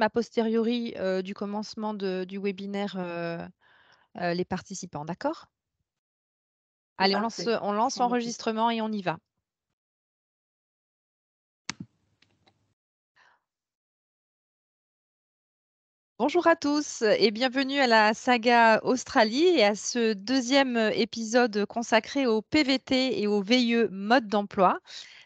a posteriori, du commencement de du webinaire, les participants, d'accord? Allez, on lance, on lance l'enregistrement et on y va. Bonjour à tous et bienvenue à la saga Australie et à ce 2e épisode consacré au PVT et au VIE mode d'emploi.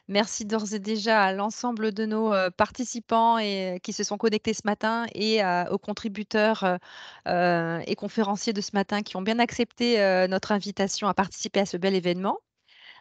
Merci d'ores et déjà à l'ensemble de nos, heu, participants et qui se sont connectés ce matin et aux contributeurs, et conférenciers de ce matin qui ont bien accepté, notre invitation à participer à ce bel événement.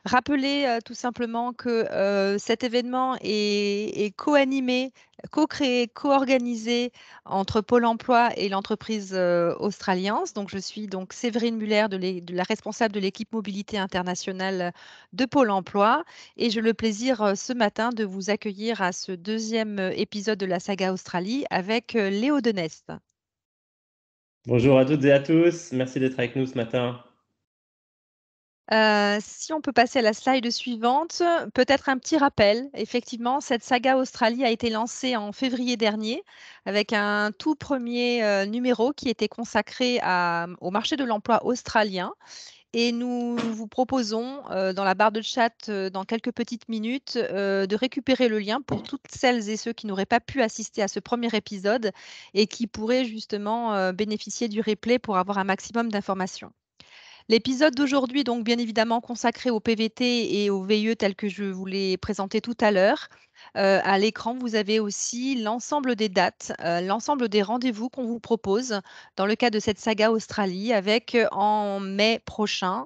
Rappeler, heu, tout simplement que, heu, cet événement est co-animé, co-créé, co-organisé entre Pôle emploi et l'entreprise, heu, Australiance. Donc je suis donc Séverine Muller de la responsable de l'équipe mobilité internationale de Pôle emploi et j'ai le plaisir, ce matin de vous accueillir à ce 2e épisode de la saga Australie avec, Léo Denest. Bonjour à toutes et à tous, merci d'être avec nous ce matin. Heu, si on peut passer à la slide suivante, peut-être un petit rappel. Effectivement, cette saga Australie a été lancée en février dernier avec un tout 1er, heu, numéro qui était consacré au marché de l'emploi australien et nous vous proposons, heu, dans la barre de chat, dans quelques petites minutes, de récupérer le lien pour toutes celles et ceux qui n'auraient pas pu assister à ce 1er épisode et qui pourraient justement, bénéficier du replay pour avoir un maximum d'informations. L'épisode d'aujourd'hui, donc bien évidemment consacré au PVT et au VIE tel que je vous l'ai présenté tout à l'heure. Heu, à l'écran, vous avez aussi l'ensemble des dates, heu, l'ensemble des rendez-vous qu'on vous propose dans le cadre de cette saga Australie avec, heu, en mai prochain,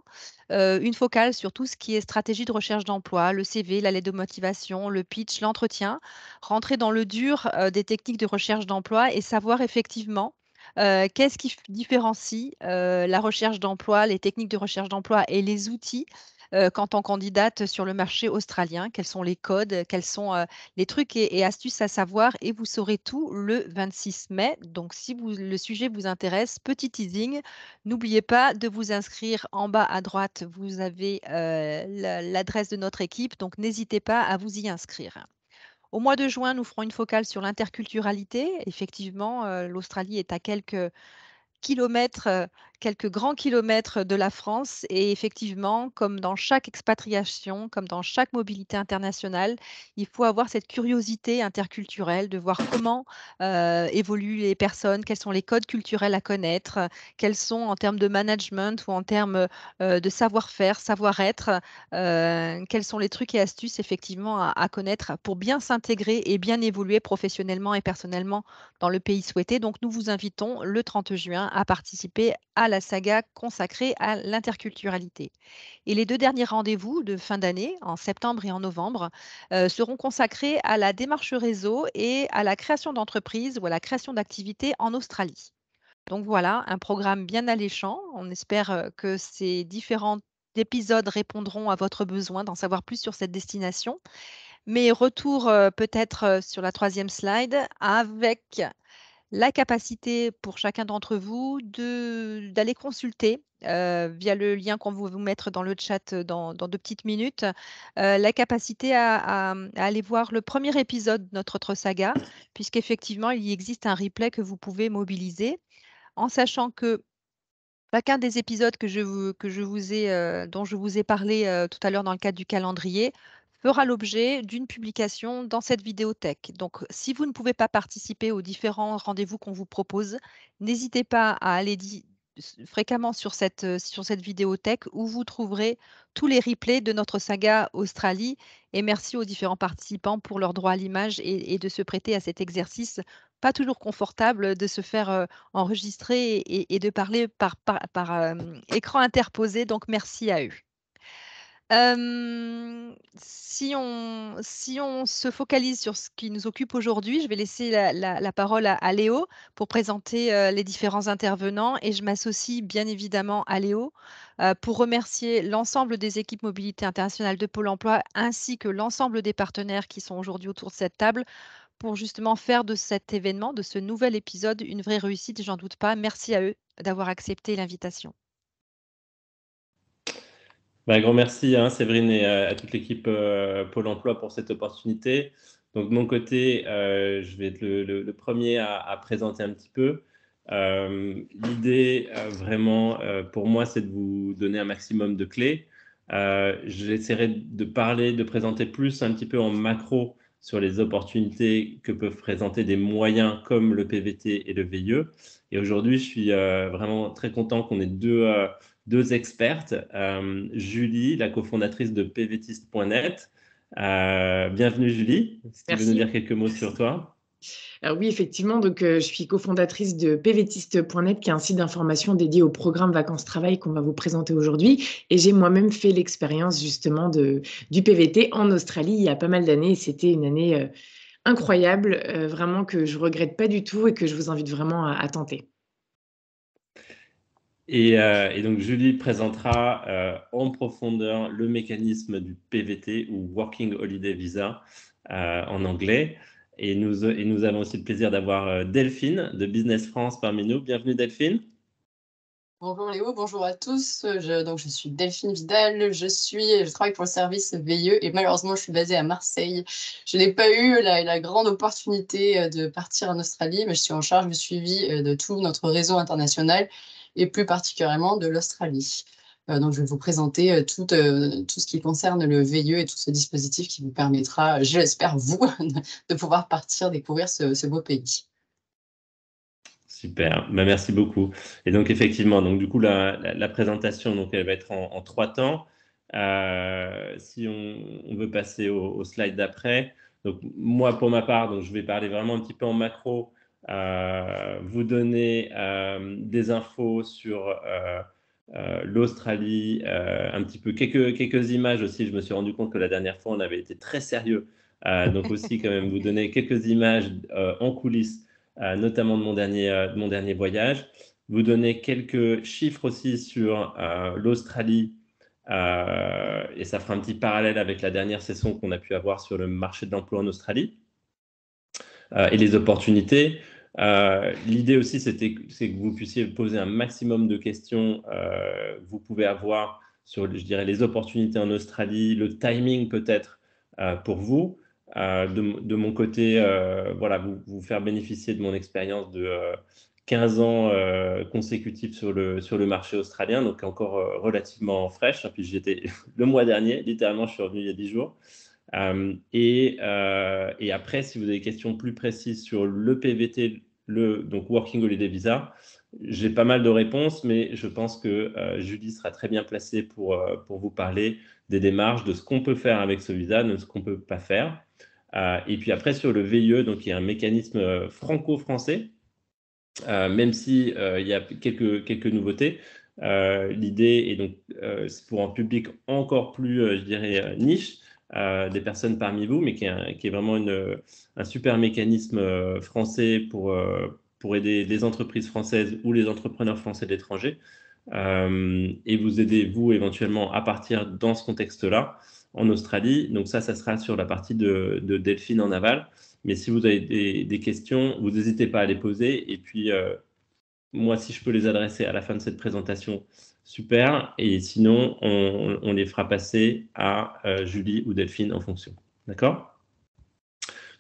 une focale sur tout ce qui est stratégie de recherche d'emploi, le CV, la lettre de motivation, le pitch, l'entretien. Rentrer dans le dur, des techniques de recherche d'emploi et savoir effectivement, qu'est-ce qui différencie, la recherche d'emploi, les techniques de recherche d'emploi et les outils, quand on candidate sur le marché australien? Quels sont les codes? Quels sont, les trucs et astuces à savoir? Et vous saurez tout le 26 mai. Donc si le sujet vous intéresse, petit teasing, n'oubliez pas de vous inscrire. En bas à droite, vous avez, l'adresse de notre équipe, donc n'hésitez pas à vous y inscrire. Au mois de juin, nous ferons une focale sur l'interculturalité. Effectivement, heu, l'Australie est à quelques kilomètres, heu, quelques grands kilomètres de la France et effectivement, comme dans chaque expatriation, comme dans chaque mobilité internationale, il faut avoir cette curiosité interculturelle de voir comment, heu, évoluent les personnes, quels sont les codes culturels à connaître, quels sont en termes de management ou en termes, heu, de savoir-faire, savoir-être, heu, quels sont les trucs et astuces effectivement à à connaître pour bien s'intégrer et bien évoluer professionnellement et personnellement dans le pays souhaité. Donc nous vous invitons le 30 juin à participer à la saga consacrée à l'interculturalité. Et les 2 derniers rendez-vous de fin d'année, en septembre et en novembre, heu, seront consacrés à la démarche réseau et à la création d'entreprise ou à la création d'activités en Australie. Donc voilà, un programme bien alléchant. On espère, heu, que ces différents épisodes répondront à votre besoin d'en savoir plus sur cette destination. Mais retour, heu, peut-être, sur la 3e slide avec la capacité pour chacun d'entre vous de d'aller consulter, heu, via le lien qu'on va vous mettre dans le chat dans dans 2 petites minutes, heu, la capacité mmh, à aller voir le 1er épisode de notre autre saga, puisqu'effectivement, il y existe un replay que vous pouvez mobiliser. En sachant que chacun des épisodes que je que je vous ai, heu, dont je vous ai parlé, tout à l'heure dans le cadre du calendrier, fera l'objet d'une publication dans cette vidéothèque. Donc si vous ne pouvez pas participer aux différents rendez-vous qu'on vous propose, n'hésitez pas à aller fréquemment sur cette, heu, sur cette vidéothèque où vous trouverez tous les replays de notre saga Australie et merci aux différents participants pour leur droit à l'image et de se prêter à cet exercice pas toujours confortable de se faire, heu, enregistrer et de parler par par par, hem, écran interposé, donc merci à eux. Si on se focalise sur ce qui nous occupe aujourd'hui, je vais laisser la la parole à Léo pour présenter, les différents intervenants et je m'associe bien évidemment à Léo, pour remercier l'ensemble des équipes mobilité internationale de Pôle emploi ainsi que l'ensemble des partenaires qui sont aujourd'hui autour de cette table pour justement faire de cet événement, de ce nouvel épisode, une vraie réussite, j'en doute pas. Merci à eux d'avoir accepté l'invitation. Bah, un grand merci, hein, Séverine et à à toute l'équipe, heu, Pôle emploi pour cette opportunité. Donc de mon côté, je vais être le, premier à, présenter un petit peu. L'idée vraiment pour moi, c'est de vous donner un maximum de clés. J'essaierai de parler, de présenter plus un petit peu en macro sur les opportunités que peuvent présenter des moyens comme le PVT et le VIE. Et aujourd'hui, je suis euh, vraiment très content qu'on ait deux, euh, deux expertes. Euh, Julie, la cofondatrice de pvtist.net. bienvenue Julie. Si tu veux nous dire quelques mots sur toi. Alors oui, effectivement, donc je suis cofondatrice de pvtist.net, qui est un site d'information dédié au programme vacances-travail qu'on va vous présenter aujourd'hui. Et j'ai moi-même fait l'expérience justement de, du PVT en Australie il y a pas mal d'années. C'était une année incroyable, euh, vraiment que je regrette pas du tout et que je vous invite vraiment à, tenter. Euh, et, donc Julie présentera euh, en profondeur le mécanisme du PVT ou Working Holiday Visa en anglais. Et nous, et nous avons aussi le plaisir d'avoir Delphine de Business France parmi nous. Bienvenue Delphine. Bonjour Léo, bonjour à tous. Je, donc, je suis Delphine Vidal, je, suis, je travaille pour le service VIE et malheureusement je suis basée à Marseille. Je n'ai pas eu la, grande opportunité euh, de partir en Australie, mais je suis en charge du suivi euh, de tout notre réseau international et plus particulièrement de l'Australie. Euh, donc je vais vous présenter tout, tout ce qui concerne le VIE et tout ce dispositif qui vous permettra, j'espère vous, de pouvoir partir découvrir ce beau pays. Super, bah, merci beaucoup. Et donc effectivement, donc du coup la, présentation, donc elle va être en, trois temps. Euh, si on, veut passer au, slide d'après, donc moi pour ma part, donc je vais parler vraiment un petit peu en macro, euh, vous donner euh, des infos sur l'Australie, un petit peu quelques quelques images aussi. Je me suis rendu compte que la dernière fois on avait été très sérieux, donc aussi quand même vous donner quelques images en coulisses euh, notamment de mon dernier, euh, de mon dernier voyage. Vous donner quelques chiffres aussi sur euh, l'Australie et ça fera un petit parallèle avec la dernière session qu'on a pu avoir sur le marché de l'emploi en Australie et les opportunités. L'idée aussi, c'était que vous puissiez poser un maximum de questions. vous pouvez avoir sur, je dirais, les opportunités en Australie, le timing peut-être pour vous. Euh, de, mon côté, euh, voilà, vous, faire bénéficier de mon expérience de 15 euh, ans consécutifs sur le, sur le marché australien, donc encore relativement fraîche. Puis j'y étais le mois dernier, littéralement, je suis revenu il y a 10 jours. Et, et, après, si vous avez des questions plus précises sur le PVT, le donc Working Holiday Visa, j'ai pas mal de réponses, mais je pense que Julie sera très bien placée pour, pour vous parler des démarches, de ce qu'on peut faire avec ce visa, de ce qu'on ne peut pas faire. Euh, et puis après, sur le VIE, donc il y a un mécanisme euh, franco-français, euh, même s'il il y a quelques, quelques nouveautés. L'idée est donc pour un public encore plus, je dirais, niche, des personnes parmi vous, mais qui est, vraiment un super mécanisme français pour, pour aider les entreprises françaises ou les entrepreneurs français de l'étranger et vous aider, vous, éventuellement, à partir dans ce contexte-là en Australie. Donc ça, ça sera sur la partie de, Delphine en aval. Mais si vous avez des, questions, vous n'hésitez pas à les poser. Et puis, euh, moi, si je peux les adresser à la fin de cette présentation, super. Et sinon, on, les fera passer à euh, Julie ou Delphine en fonction. D'accord?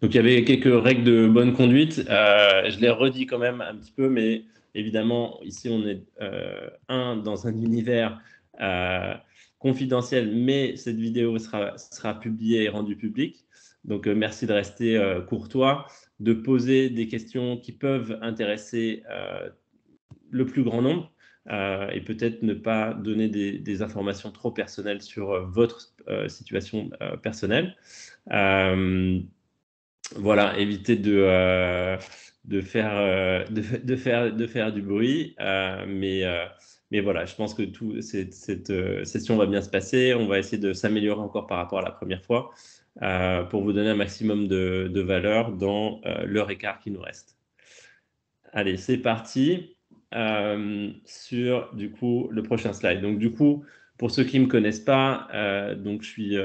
Donc, il y avait quelques règles de bonne conduite. Euh, je les redis quand même un petit peu, mais évidemment, ici, on est, un, dans un univers confidentiel, mais cette vidéo sera, publiée et rendue publique. Donc, euh, merci de rester euh, courtois, de poser des questions qui peuvent intéresser euh, le plus grand nombre et peut-être ne pas donner des, informations trop personnelles sur votre situation personnelle. voilà, éviter de, de, faire, de, faire, de faire du bruit, mais mais voilà, je pense que tout, cette, euh, session va bien se passer. On va essayer de s'améliorer encore par rapport à la première fois euh, pour vous donner un maximum de, valeur dans euh, l'heure et quart qui nous reste. Allez, c'est parti sur du coup le prochain slide. Donc du coup, pour ceux qui ne me connaissent pas, donc je suis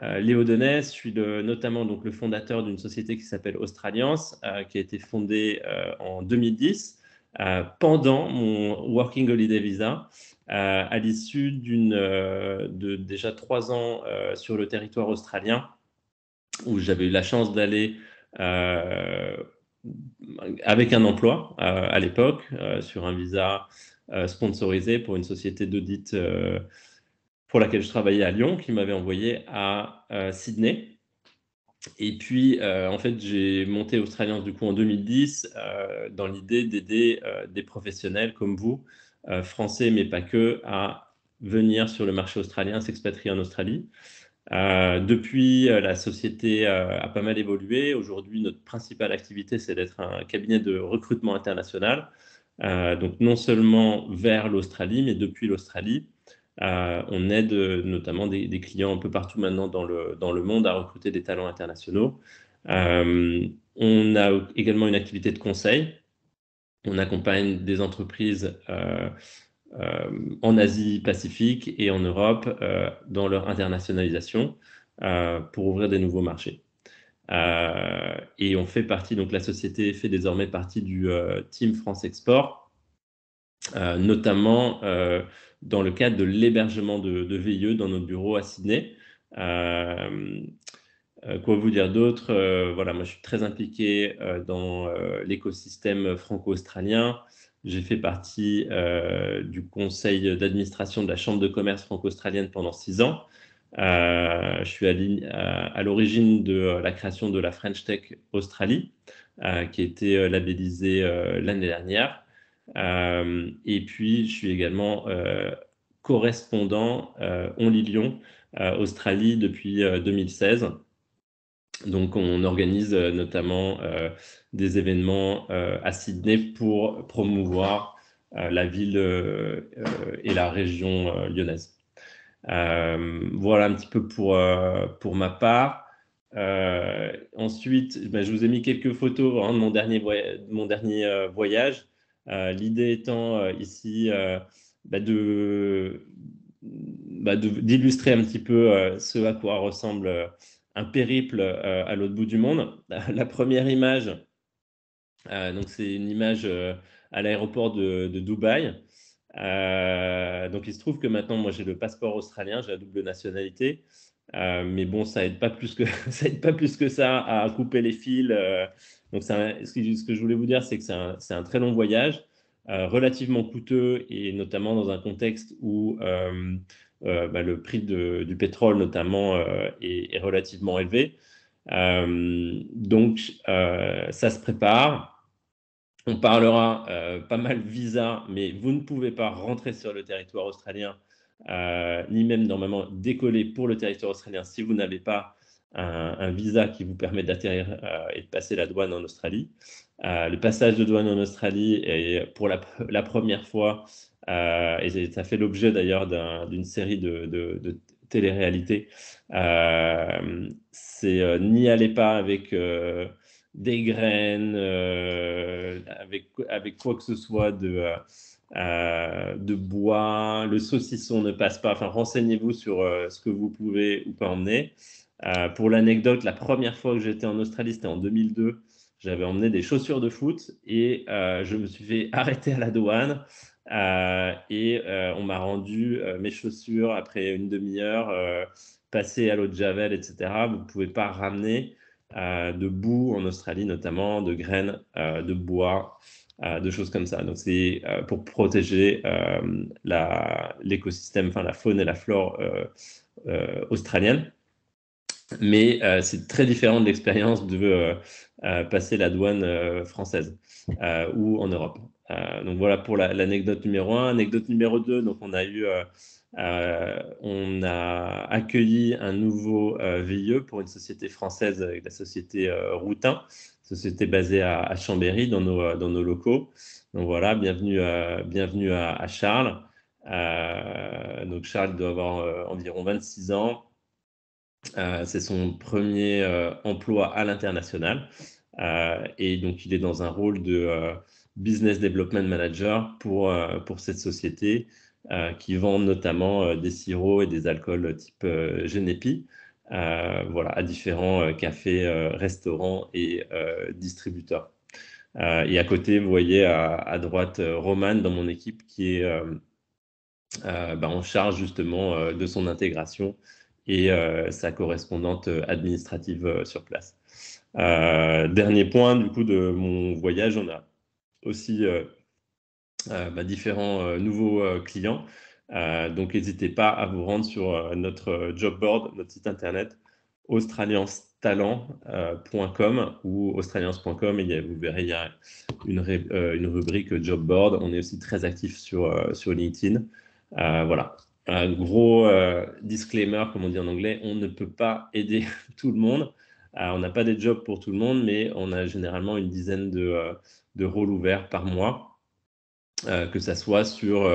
Léo Denès, je suis notamment donc le fondateur d'une société qui s'appelle Australiance, qui a été fondée en 2010 euh, pendant mon Working Holiday Visa, euh, à l'issue euh, de déjà trois ans sur le territoire australien où j'avais eu la chance d'aller avec un emploi à l'époque sur un visa sponsorisé pour une société d'audit pour laquelle je travaillais à Lyon, qui m'avait envoyé à Sydney et puis, euh, en fait, j'ai monté Australien du coup en 2010 euh, dans l'idée d'aider euh, des professionnels comme vous, français mais pas que, à venir sur le marché australien, s'expatrier en Australie. Depuis, la société a pas mal évolué. Aujourd'hui, notre principale activité, c'est d'être un cabinet de recrutement international. donc, non seulement vers l'Australie, mais depuis l'Australie. Euh, on aide euh, notamment des, clients un peu partout maintenant dans le, monde à recruter des talents internationaux. Euh, on a également une activité de conseil. On accompagne des entreprises en Asie-Pacifique et en Europe dans leur internationalisation pour ouvrir des nouveaux marchés. et on fait partie, donc la société fait désormais partie du Team France Export, notamment dans le cadre de l'hébergement de, de, VIE dans notre bureau à Sydney. Euh, euh, quoi vous dire d'autre euh, Voilà, moi je suis très impliqué dans l'écosystème franco-australien. J'ai fait partie du conseil d'administration de la Chambre de commerce franco-australienne pendant six ans. je suis à, à l'origine de la création de la French Tech Australie, qui a été labellisée l'année dernière. Euh, et puis, je suis également euh, correspondant euh, Only Lyon, Australie, depuis 2016. Donc, on organise notamment des événements à Sydney pour promouvoir la ville et la région lyonnaise. voilà un petit peu pour, pour ma part. ensuite, ben, je vous ai mis quelques photos hein, de mon dernier, mon dernier voyage. Euh, l'idée étant euh, ici euh, bah, bah, d'illustrer un petit peu ce à quoi ressemble un périple à l'autre bout du monde. La première image, donc c'est une image à l'aéroport de, Dubaï. donc il se trouve que maintenant, moi j'ai le passeport australien, j'ai la double nationalité. mais bon, ça aide pas plus que ça à couper les fils donc, ce, que je voulais vous dire, c'est que c'est un, très long voyage, euh, relativement coûteux et notamment dans un contexte où euh, euh, bah, le prix du pétrole, notamment, est, relativement élevé. donc, ça se prépare. On parlera pas mal visa, mais vous ne pouvez pas rentrer sur le territoire australien, ni même normalement décoller pour le territoire australien si vous n'avez pas un, visa qui vous permet d'atterrir euh, et de passer la douane en Australie. Euh, le passage de douane en Australie est pour la, première fois, euh, et ça fait l'objet d'ailleurs d'une série de, de, de télé-réalités, c'est n'y allez pas avec des graines, avec, quoi que ce soit de, de bois, le saucisson ne passe pas. Enfin, renseignez-vous sur ce que vous pouvez ou pas emmener. Euh, pour l'anecdote, la première fois que j'étais en Australie, c'était en 2002. J'avais emmené des chaussures de foot et euh, je me suis fait arrêter à la douane. Euh, et on m'a rendu mes chaussures après une demi-heure, passées à l'eau de Javel, etc. Vous ne pouvez pas ramener de boue en Australie, notamment de graines de bois, de choses comme ça. Donc, c'est pour protéger l'écosystème, enfin la faune et la flore australienne mais euh, c'est très différent de l'expérience de euh, euh, passer la douane française ou en Europe. donc voilà pour l'anecdote numéro un. Anecdote numéro deux, donc on a eu, on a accueilli un nouveau VIE pour une société française, la société Routin, société basée à, Chambéry dans nos, dans nos locaux. Donc voilà, bienvenue, bienvenue à, à Charles. donc Charles doit avoir environ 26 ans. Euh, c'est son premier euh, emploi à l'international. Euh, et donc, il est dans un rôle de business development manager pour, pour cette société qui vend notamment des sirops et des alcools type Genepi. voilà, à différents cafés, restaurants et distributeurs. et à côté, vous voyez à, droite Roman dans mon équipe qui est bah, en charge justement de son intégration et sa correspondante administrative sur place. dernier point du coup de mon voyage, on a aussi bah, différents nouveaux clients. donc n'hésitez pas à vous rendre sur notre job board, notre site internet australianstalent.com ou australians.com et vous verrez, il y a une, rubrique job board. On est aussi très actif sur LinkedIn. voilà, un gros euh, disclaimer, comme on dit en anglais, on ne peut pas aider tout le monde. Euh, on n'a pas des jobs pour tout le monde, mais on a généralement une dizaine de, euh, de rôles ouverts par mois, que ce soit sur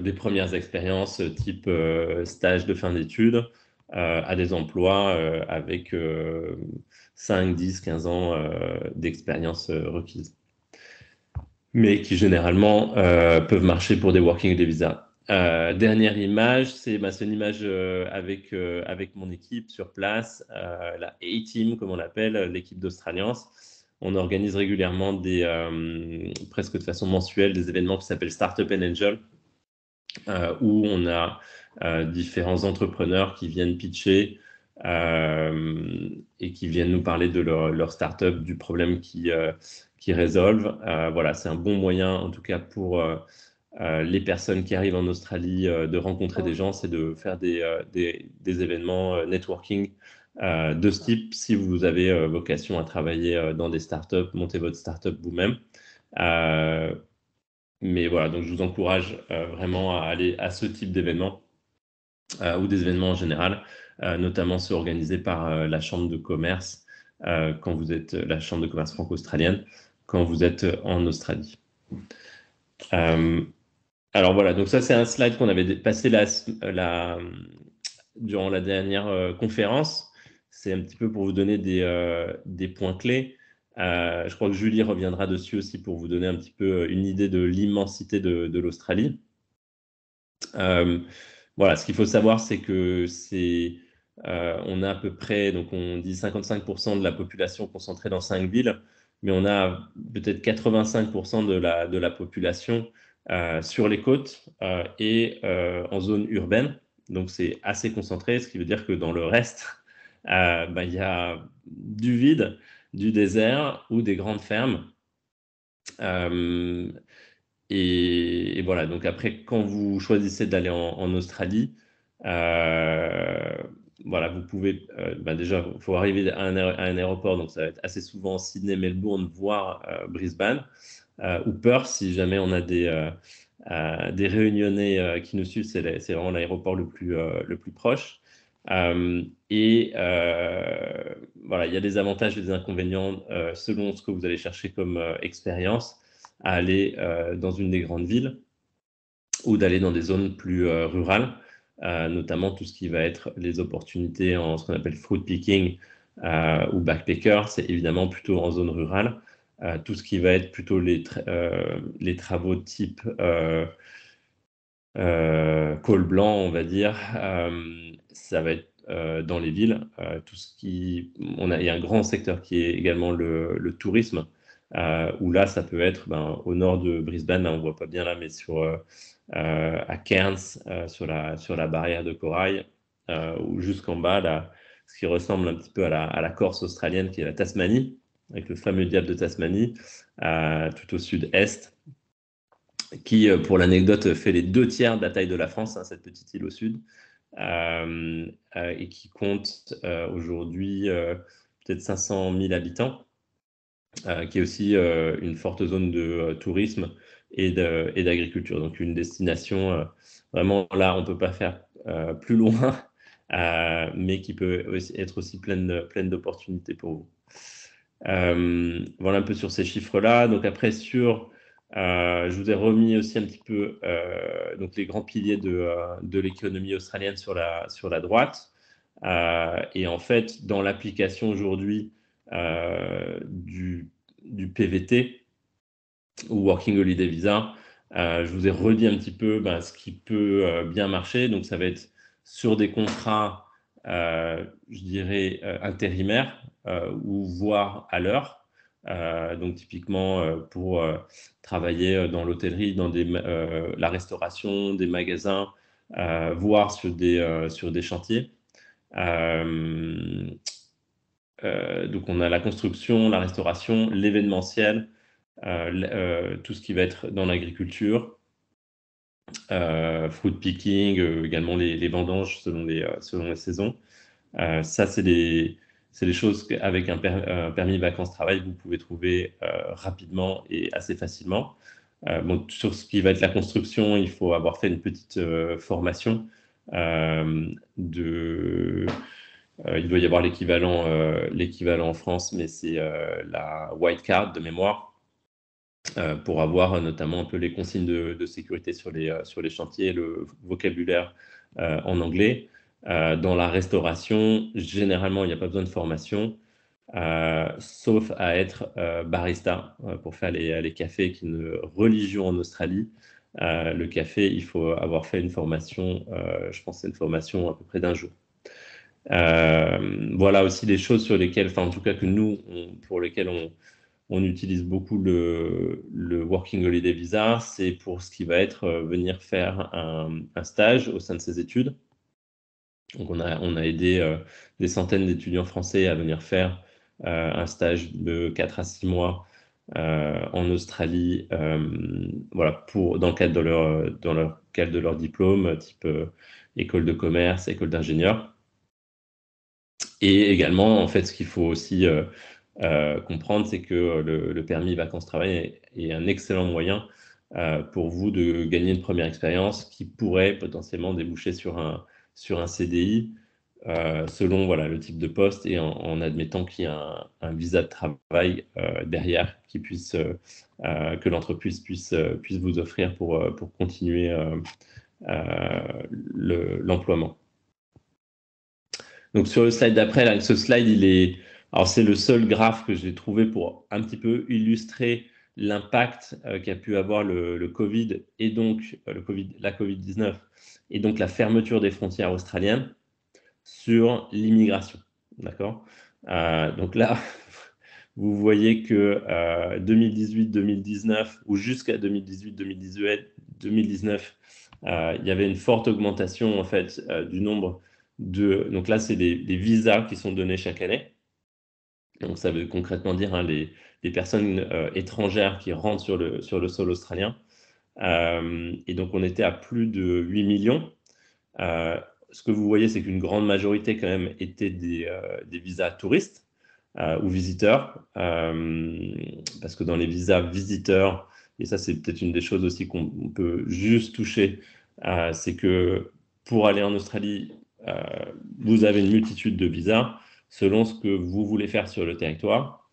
des premières expériences type stage de fin d'études à des emplois avec 5, 10, 15 ans d'expérience requise mais qui généralement peuvent marcher pour des working et des visas. Euh, dernière image, c'est une image euh, avec, euh, avec mon équipe sur place, la A-Team, comme on l'appelle, l'équipe d'Australians. On organise régulièrement, presque de façon mensuelle, des événements qui s'appellent Startup and Angel, où on a différents entrepreneurs qui viennent pitcher et qui viennent nous parler de leur, leur startup, du problème qu'ils qui résolvent. voilà, c'est un bon moyen, en tout cas, pour les personnes qui arrivent en Australie euh, de rencontrer des gens, c'est de faire des, euh, des, des événements networking de ce type si vous avez vocation à travailler dans des startups, monter votre startup vous-même. mais voilà, donc je vous encourage vraiment à aller à ce type d'événements ou des événements en général, notamment ceux organisés par la Chambre de commerce quand vous êtes la Chambre de commerce franco-australienne quand vous êtes en Australie. Alors voilà, donc ça c'est un slide qu'on avait passé durant la dernière euh, conférence. C'est un petit peu pour vous donner des, euh, points clés. Euh, je crois que Julie reviendra dessus aussi pour vous donner un petit peu une idée de l'immensité de, l'Australie. voilà, ce qu'il faut savoir, c'est que c'est on a à peu près, donc on dit 55% de la population concentrée dans cinq villes, mais on a peut-être 85% de la, population sur les côtes euh, et euh, en zone urbaine. Donc c'est assez concentré, ce qui veut dire que dans le reste, bah, il y a du vide, du désert ou des grandes fermes. Et, voilà, donc après, quand vous choisissez d'aller en, Australie, voilà, vous pouvez, bah, déjà, il faut arriver à un, aéroport, donc ça va être assez souvent Sydney, Melbourne, voire Brisbane. Euh, ou peur si jamais on a des, euh, euh, des réunionnais qui nous suivent, c'est vraiment l'aéroport le, plus le plus proche. et voilà, il y a des avantages et des inconvénients selon ce que vous allez chercher comme expérience à aller dans une des grandes villes ou d'aller dans des zones plus rurales, notamment tout ce qui va être les opportunités en ce qu'on appelle fruit picking ou backpacker, c'est évidemment plutôt en zone rurale tout ce qui va être plutôt les, euh, les travaux de type euh, euh, col blanc, on va dire, ça va être dans les villes. tout ce qui, on a, il y a un grand secteur qui est également le, tourisme, où là, ça peut être ben, au nord de Brisbane, on ne voit pas bien là, mais sur, à Cairns, sur, la, sur la barrière de corail, ou jusqu'en bas, là, ce qui ressemble un petit peu à la, à la Corse australienne, qui est la Tasmanie avec le fameux diable de Tasmanie, tout au sud-est, qui, euh, pour l'anecdote, fait les deux tiers de la taille de la France, hein, cette petite île au sud, euh, euh, et qui compte aujourd'hui peut-être 500 000 habitants, qui est aussi une forte zone de tourisme et d'agriculture. Donc une destination, vraiment là, on ne peut pas faire plus loin, mais qui peut être aussi pleine d'opportunités pour vous. Euh, voilà un peu sur ces chiffres-là. Donc après, sur, euh, je vous ai remis aussi un petit peu euh, donc les grands piliers de, de l'économie australienne sur la, sur la droite. et en fait, dans l'application aujourd'hui du, du PVT ou Working Holiday Visa, je vous ai redit un petit peu ben, ce qui peut bien marcher. Donc ça va être sur des contrats, je dirais, intérimaires, ou voire à l'heure. Euh, donc typiquement euh, pour travailler dans l'hôtellerie, dans la restauration, des magasins, voire sur des, sur des chantiers. donc on a la construction, la restauration, l'événementiel, tout ce qui va être dans l'agriculture, fruit picking, également les, vendanges selon les, selon les saisons. ça, c'est des, c'est des choses qu'avec un, permis vacances-travail, vous pouvez trouver rapidement et assez facilement. Euh, bon, sur ce qui va être la construction, il faut avoir fait une petite euh, formation. Euh, il doit y avoir l'équivalent, en France, mais c'est la white card de mémoire. pour avoir notamment un peu les consignes de, sécurité sur les chantiers, le vocabulaire en anglais. Dans la restauration, généralement, il n'y a pas besoin de formation. Euh, sauf à être euh, barista euh, pour faire les, cafés, qui est une religion en Australie. le café, il faut avoir fait une formation, je pense c'est une formation à peu près d'un jour. voilà aussi des choses sur lesquelles, enfin en tout cas que nous, pour lesquelles on, utilise beaucoup le, le, Working Holiday Visa, c'est pour ce qui va être venir faire un, stage au sein de ses études. Donc on a, aidé des centaines d'étudiants français à venir faire euh, un stage de 4 à 6 mois euh, en Australie, euh, voilà, pour, dans, le cadre de leur, dans le cadre de leur diplôme, type école de commerce, école d'ingénieur. Et également, en fait, ce qu'il faut aussi comprendre, c'est que le, permis vacances-travail est, un excellent moyen pour vous de gagner une première expérience qui pourrait potentiellement déboucher sur un, sur un CDI euh, selon voilà, le type de poste et en, admettant qu'il y a un, visa de travail euh, derrière qui puisse, euh, que l'entreprise puisse, puisse vous offrir pour, pour continuer l'emploiement. Donc sur le slide d'après, ce slide, il est, alors c'est le seul graphe que j'ai trouvé pour un petit peu illustrer l'impact qu'a pu avoir le, Covid et donc le COVID, la Covid-19 et donc la fermeture des frontières australiennes sur l'immigration. D'accord? Euh, Donc là, vous voyez que 2018-2019 euh, ou jusqu'à 2018-2019, euh, il y avait une forte augmentation en fait du nombre de. Donc là, c'est des, visas qui sont donnés chaque année. Donc ça veut concrètement dire hein, les, personnes étrangères qui rentrent sur le, sur le sol australien. et donc on était à plus de 8 millions ce que vous voyez, c'est qu'une grande majorité quand même étaient des, euh, visas touristes euh, ou visiteurs, euh, parce que dans les visas visiteurs, et ça c'est peut-être une des choses aussi qu'on peut juste toucher, c'est que pour aller en Australie, vous avez une multitude de visas selon ce que vous voulez faire sur le territoire.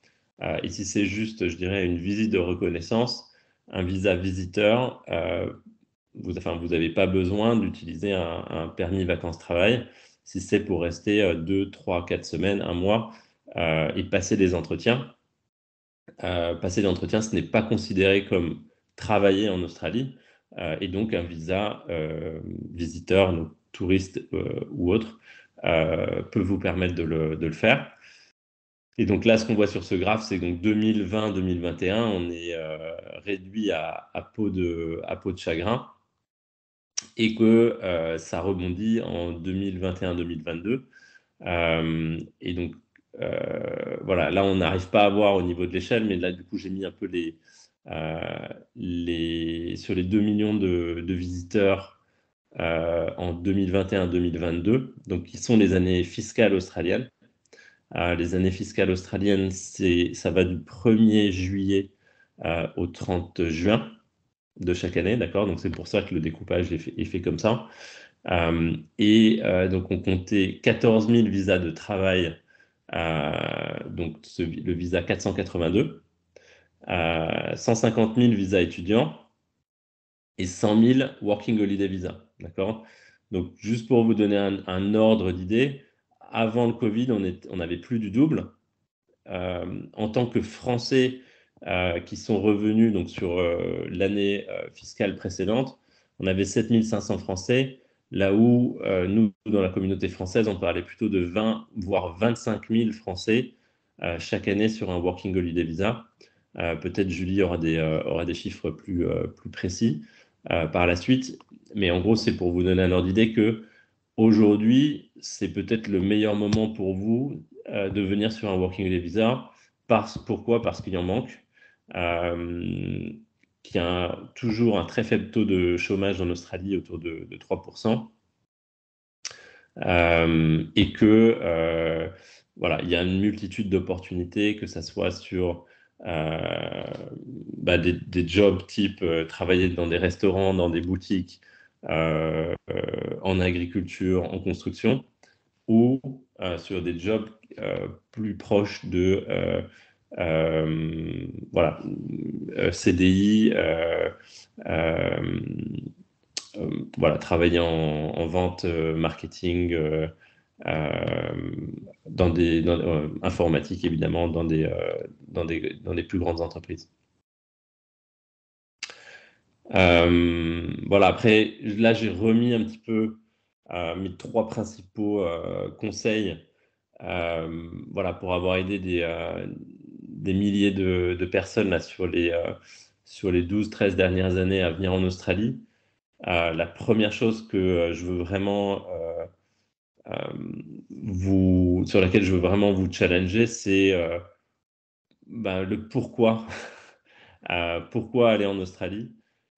Ici, c'est juste, je dirais, une visite de reconnaissance. Un visa visiteur, vous n'avez pas besoin d'utiliser un, permis vacances-travail si c'est pour rester 2, 3, 4 semaines, un mois euh, et passer des entretiens. Euh, passer des entretiens, ce n'est pas considéré comme travailler en Australie euh, et donc un visa visiteur, donc, touriste ou autre, peut vous permettre de le, faire. Et donc là, ce qu'on voit sur ce graphe, c'est donc 2020-2021, on est réduit à, peau de, à peau de chagrin et que euh, ça rebondit en 2021-2022. Euh, et donc, euh, voilà, là, on n'arrive pas à voir au niveau de l'échelle, mais là, du coup, j'ai mis un peu les, les, sur les 2 millions de, visiteurs en 2021-2022, donc qui sont les années fiscales australiennes. Les années fiscales australiennes, ça va du 1er juillet au 30 juin de chaque année, d'accord? Donc c'est pour ça que le découpage est fait, comme ça. Euh, et euh, donc on comptait 14 000 visas de travail, euh, donc le visa 482, 150 000 visas étudiants et 100 000 Working Holiday Visa, d'accord? Donc juste pour vous donner un, ordre d'idée, avant le Covid, on, est, avait plus du double. en tant que Français, euh, qui sont revenus donc, sur euh, l'année euh, fiscale précédente. On avait 7500 Français, là où nous, dans la communauté française, on parlait plutôt de 20, voire 25 000 Français chaque année sur un Working Holiday Visa. Peut-être Julie aura des, chiffres plus précis. par la suite. Mais en gros, c'est pour vous donner un ordre d'idée que aujourd'hui, c'est peut-être le meilleur moment pour vous de venir sur un Working Holiday Visa. Parce, pourquoi? Parce qu'il y en manque. qu'il y a toujours un très faible taux de chômage en Australie, autour de, de 3%. et que voilà, il y a une multitude d'opportunités, que ce soit sur euh, bah, des, jobs type euh, travailler dans des restaurants, dans des boutiques, euh, en agriculture, en construction, ou sur des jobs plus proches de voilà, CDI, voilà, travailler en, en vente, marketing, euh, dans des euh, informatiques évidemment dans des, euh, dans des dans des plus grandes entreprises. Voilà, après, là, j'ai remis un petit peu mes trois principaux conseils voilà, pour avoir aidé des, des milliers de, de, personnes là, sur les, sur les 12-13 dernières années à venir en Australie. la première chose que je veux vraiment euh, vous, sur laquelle je veux vraiment vous challenger, c'est euh, ben, le pourquoi. Euh, pourquoi aller en Australie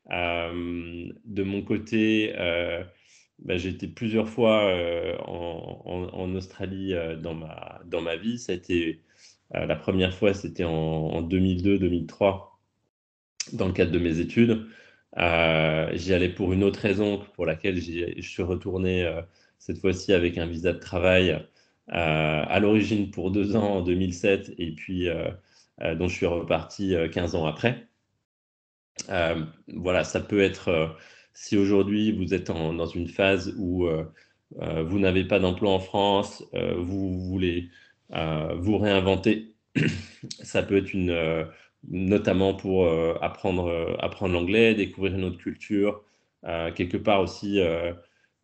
De mon côté, ben, j'ai été plusieurs fois en, Australie dans, ma, dans ma vie. Ça a été, la première fois, c'était en, en 2002-2003, dans le cadre de mes études. J'y allais pour une autre raison pour laquelle je suis retourné cette fois-ci avec un visa de travail euh, à l'origine pour deux ans en 2007 et puis euh, euh, dont je suis reparti 15 ans après. Voilà, ça peut être, si aujourd'hui vous êtes dans une phase où vous n'avez pas d'emploi en France, vous voulez vous réinventer, ça peut être une, notamment pour apprendre, apprendre l'anglais, découvrir une autre culture, quelque part aussi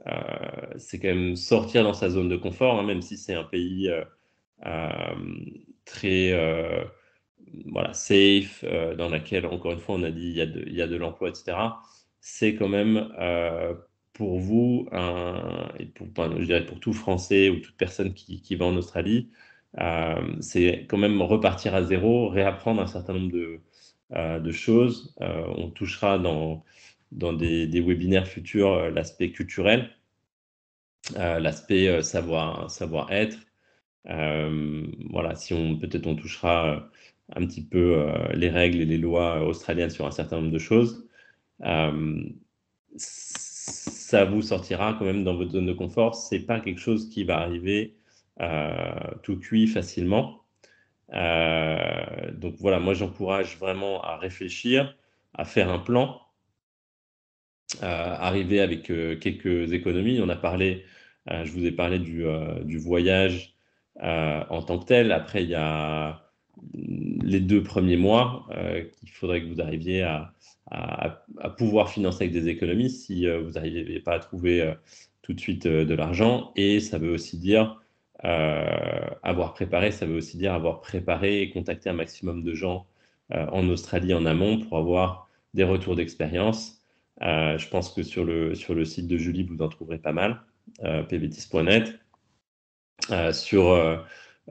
euh, c'est quand même sortir dans sa zone de confort, hein, même si c'est un pays euh, euh, très voilà, safe, dans laquelle, encore une fois, on a dit il y a de, de l'emploi, etc. C'est quand même pour vous, pour, je dirais pour tout Français ou toute personne qui, qui va en Australie, c'est quand même repartir à zéro, réapprendre un certain nombre de, de choses. on touchera dans, dans des, webinaires futurs l'aspect culturel, euh, l'aspect euh, savoir, savoir-être. Euh, voilà, si on peut-être on touchera un petit peu les règles et les lois australiennes sur un certain nombre de choses, ça vous sortira quand même dans votre zone de confort. C'est pas quelque chose qui va arriver tout cuit facilement. donc voilà, moi j'encourage vraiment à réfléchir, à faire un plan, arriver avec quelques économies. On a parlé euh, je vous ai parlé du, euh, du voyage euh, en tant que tel. Après, il y a les deux premiers mois qu'il faudrait que vous arriviez à, pouvoir financer avec des économies si vous n'arrivez pas à trouver tout de suite de l'argent. Et ça veut aussi dire avoir préparé, ça veut aussi dire avoir préparé et contacté un maximum de gens en Australie en amont pour avoir des retours d'expérience. je pense que sur le, site de Julie, vous en trouverez pas mal. Euh, pvtis.net, euh, sur euh,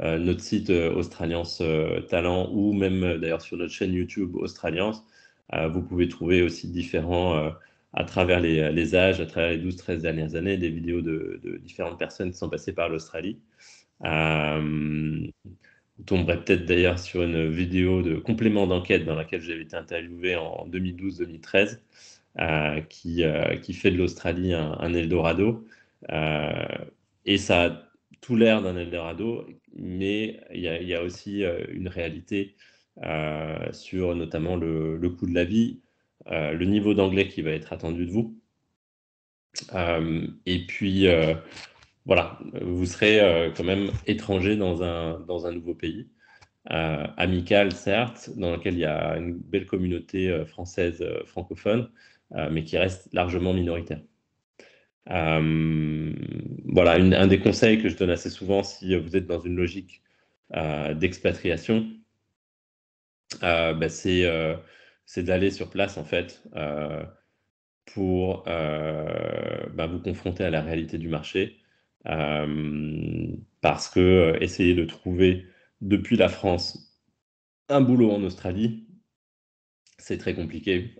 notre site Australiance Talent ou même d'ailleurs sur notre chaîne YouTube Australiance. vous pouvez trouver aussi différents à travers les, âges, à travers les 12-13 dernières années, des vidéos de, différentes personnes qui sont passées par l'Australie. Euh, vous tomberez peut-être d'ailleurs sur une vidéo de complément d'enquête dans laquelle j'avais été interviewé en 2012-2013, qui, qui, fait de l'Australie un, Eldorado. Euh, et ça a tout l'air d'un Eldorado, mais il y, a aussi euh, une réalité euh, sur notamment le, coût de la vie, le niveau d'anglais qui va être attendu de vous. et puis, voilà, vous serez quand même étranger dans un, dans un nouveau pays. amical, certes, dans lequel il y a une belle communauté française francophone, mais qui reste largement minoritaire. Euh, voilà, un des conseils que je donne assez souvent si vous êtes dans une logique euh, d'expatriation, euh, bah, c'est d'aller sur place en fait pour bah, vous confronter à la réalité du marché. parce que essayer de trouver depuis la France un boulot en Australie, c'est très compliqué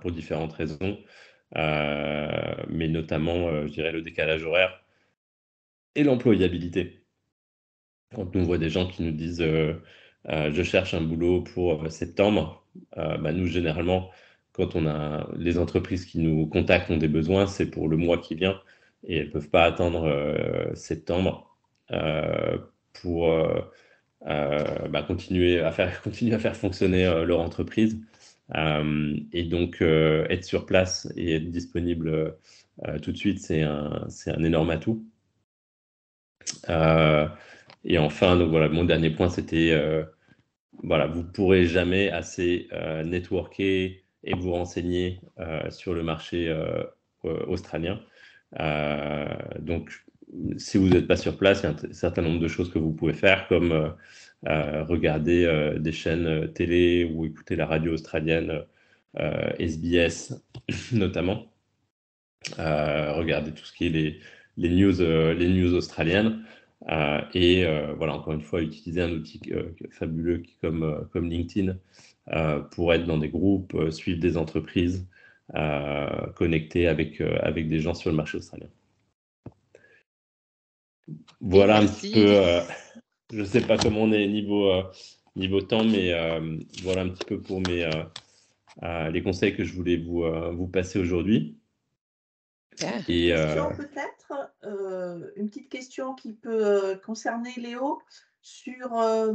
pour différentes raisons, mais notamment, je dirais, le décalage horaire et l'employabilité. Quand on voit des gens qui nous disent je cherche un boulot pour septembre, bah, nous, généralement, quand on a les entreprises qui nous contactent ont des besoins, c'est pour le mois qui vient et elles ne peuvent pas attendre septembre pour bah, continuer, à faire, continuer à faire fonctionner leur entreprise. Et donc, être sur place et être disponible tout de suite, c'est un, un, énorme atout. et enfin, donc voilà, mon dernier point, c'était voilà, vous ne pourrez jamais assez networker et vous renseigner sur le marché australien. donc, si vous n'êtes pas sur place, il y a un certain nombre de choses que vous pouvez faire, comme regarder des chaînes télé ou écouter la radio australienne, SBS notamment. regarder tout ce qui est les, les news, les news australiennes. et voilà, encore une fois, utiliser un outil fabuleux comme, comme LinkedIn pour être dans des groupes, suivre des entreprises, connecter avec, avec des gens sur le marché australien. Voilà un petit peu. Euh, je ne sais pas comment on est niveau, euh, niveau temps, mais euh, voilà un petit peu pour mes, les conseils que je voulais vous, vous passer aujourd'hui. Et peut-être, une petite question qui peut concerner Léo sur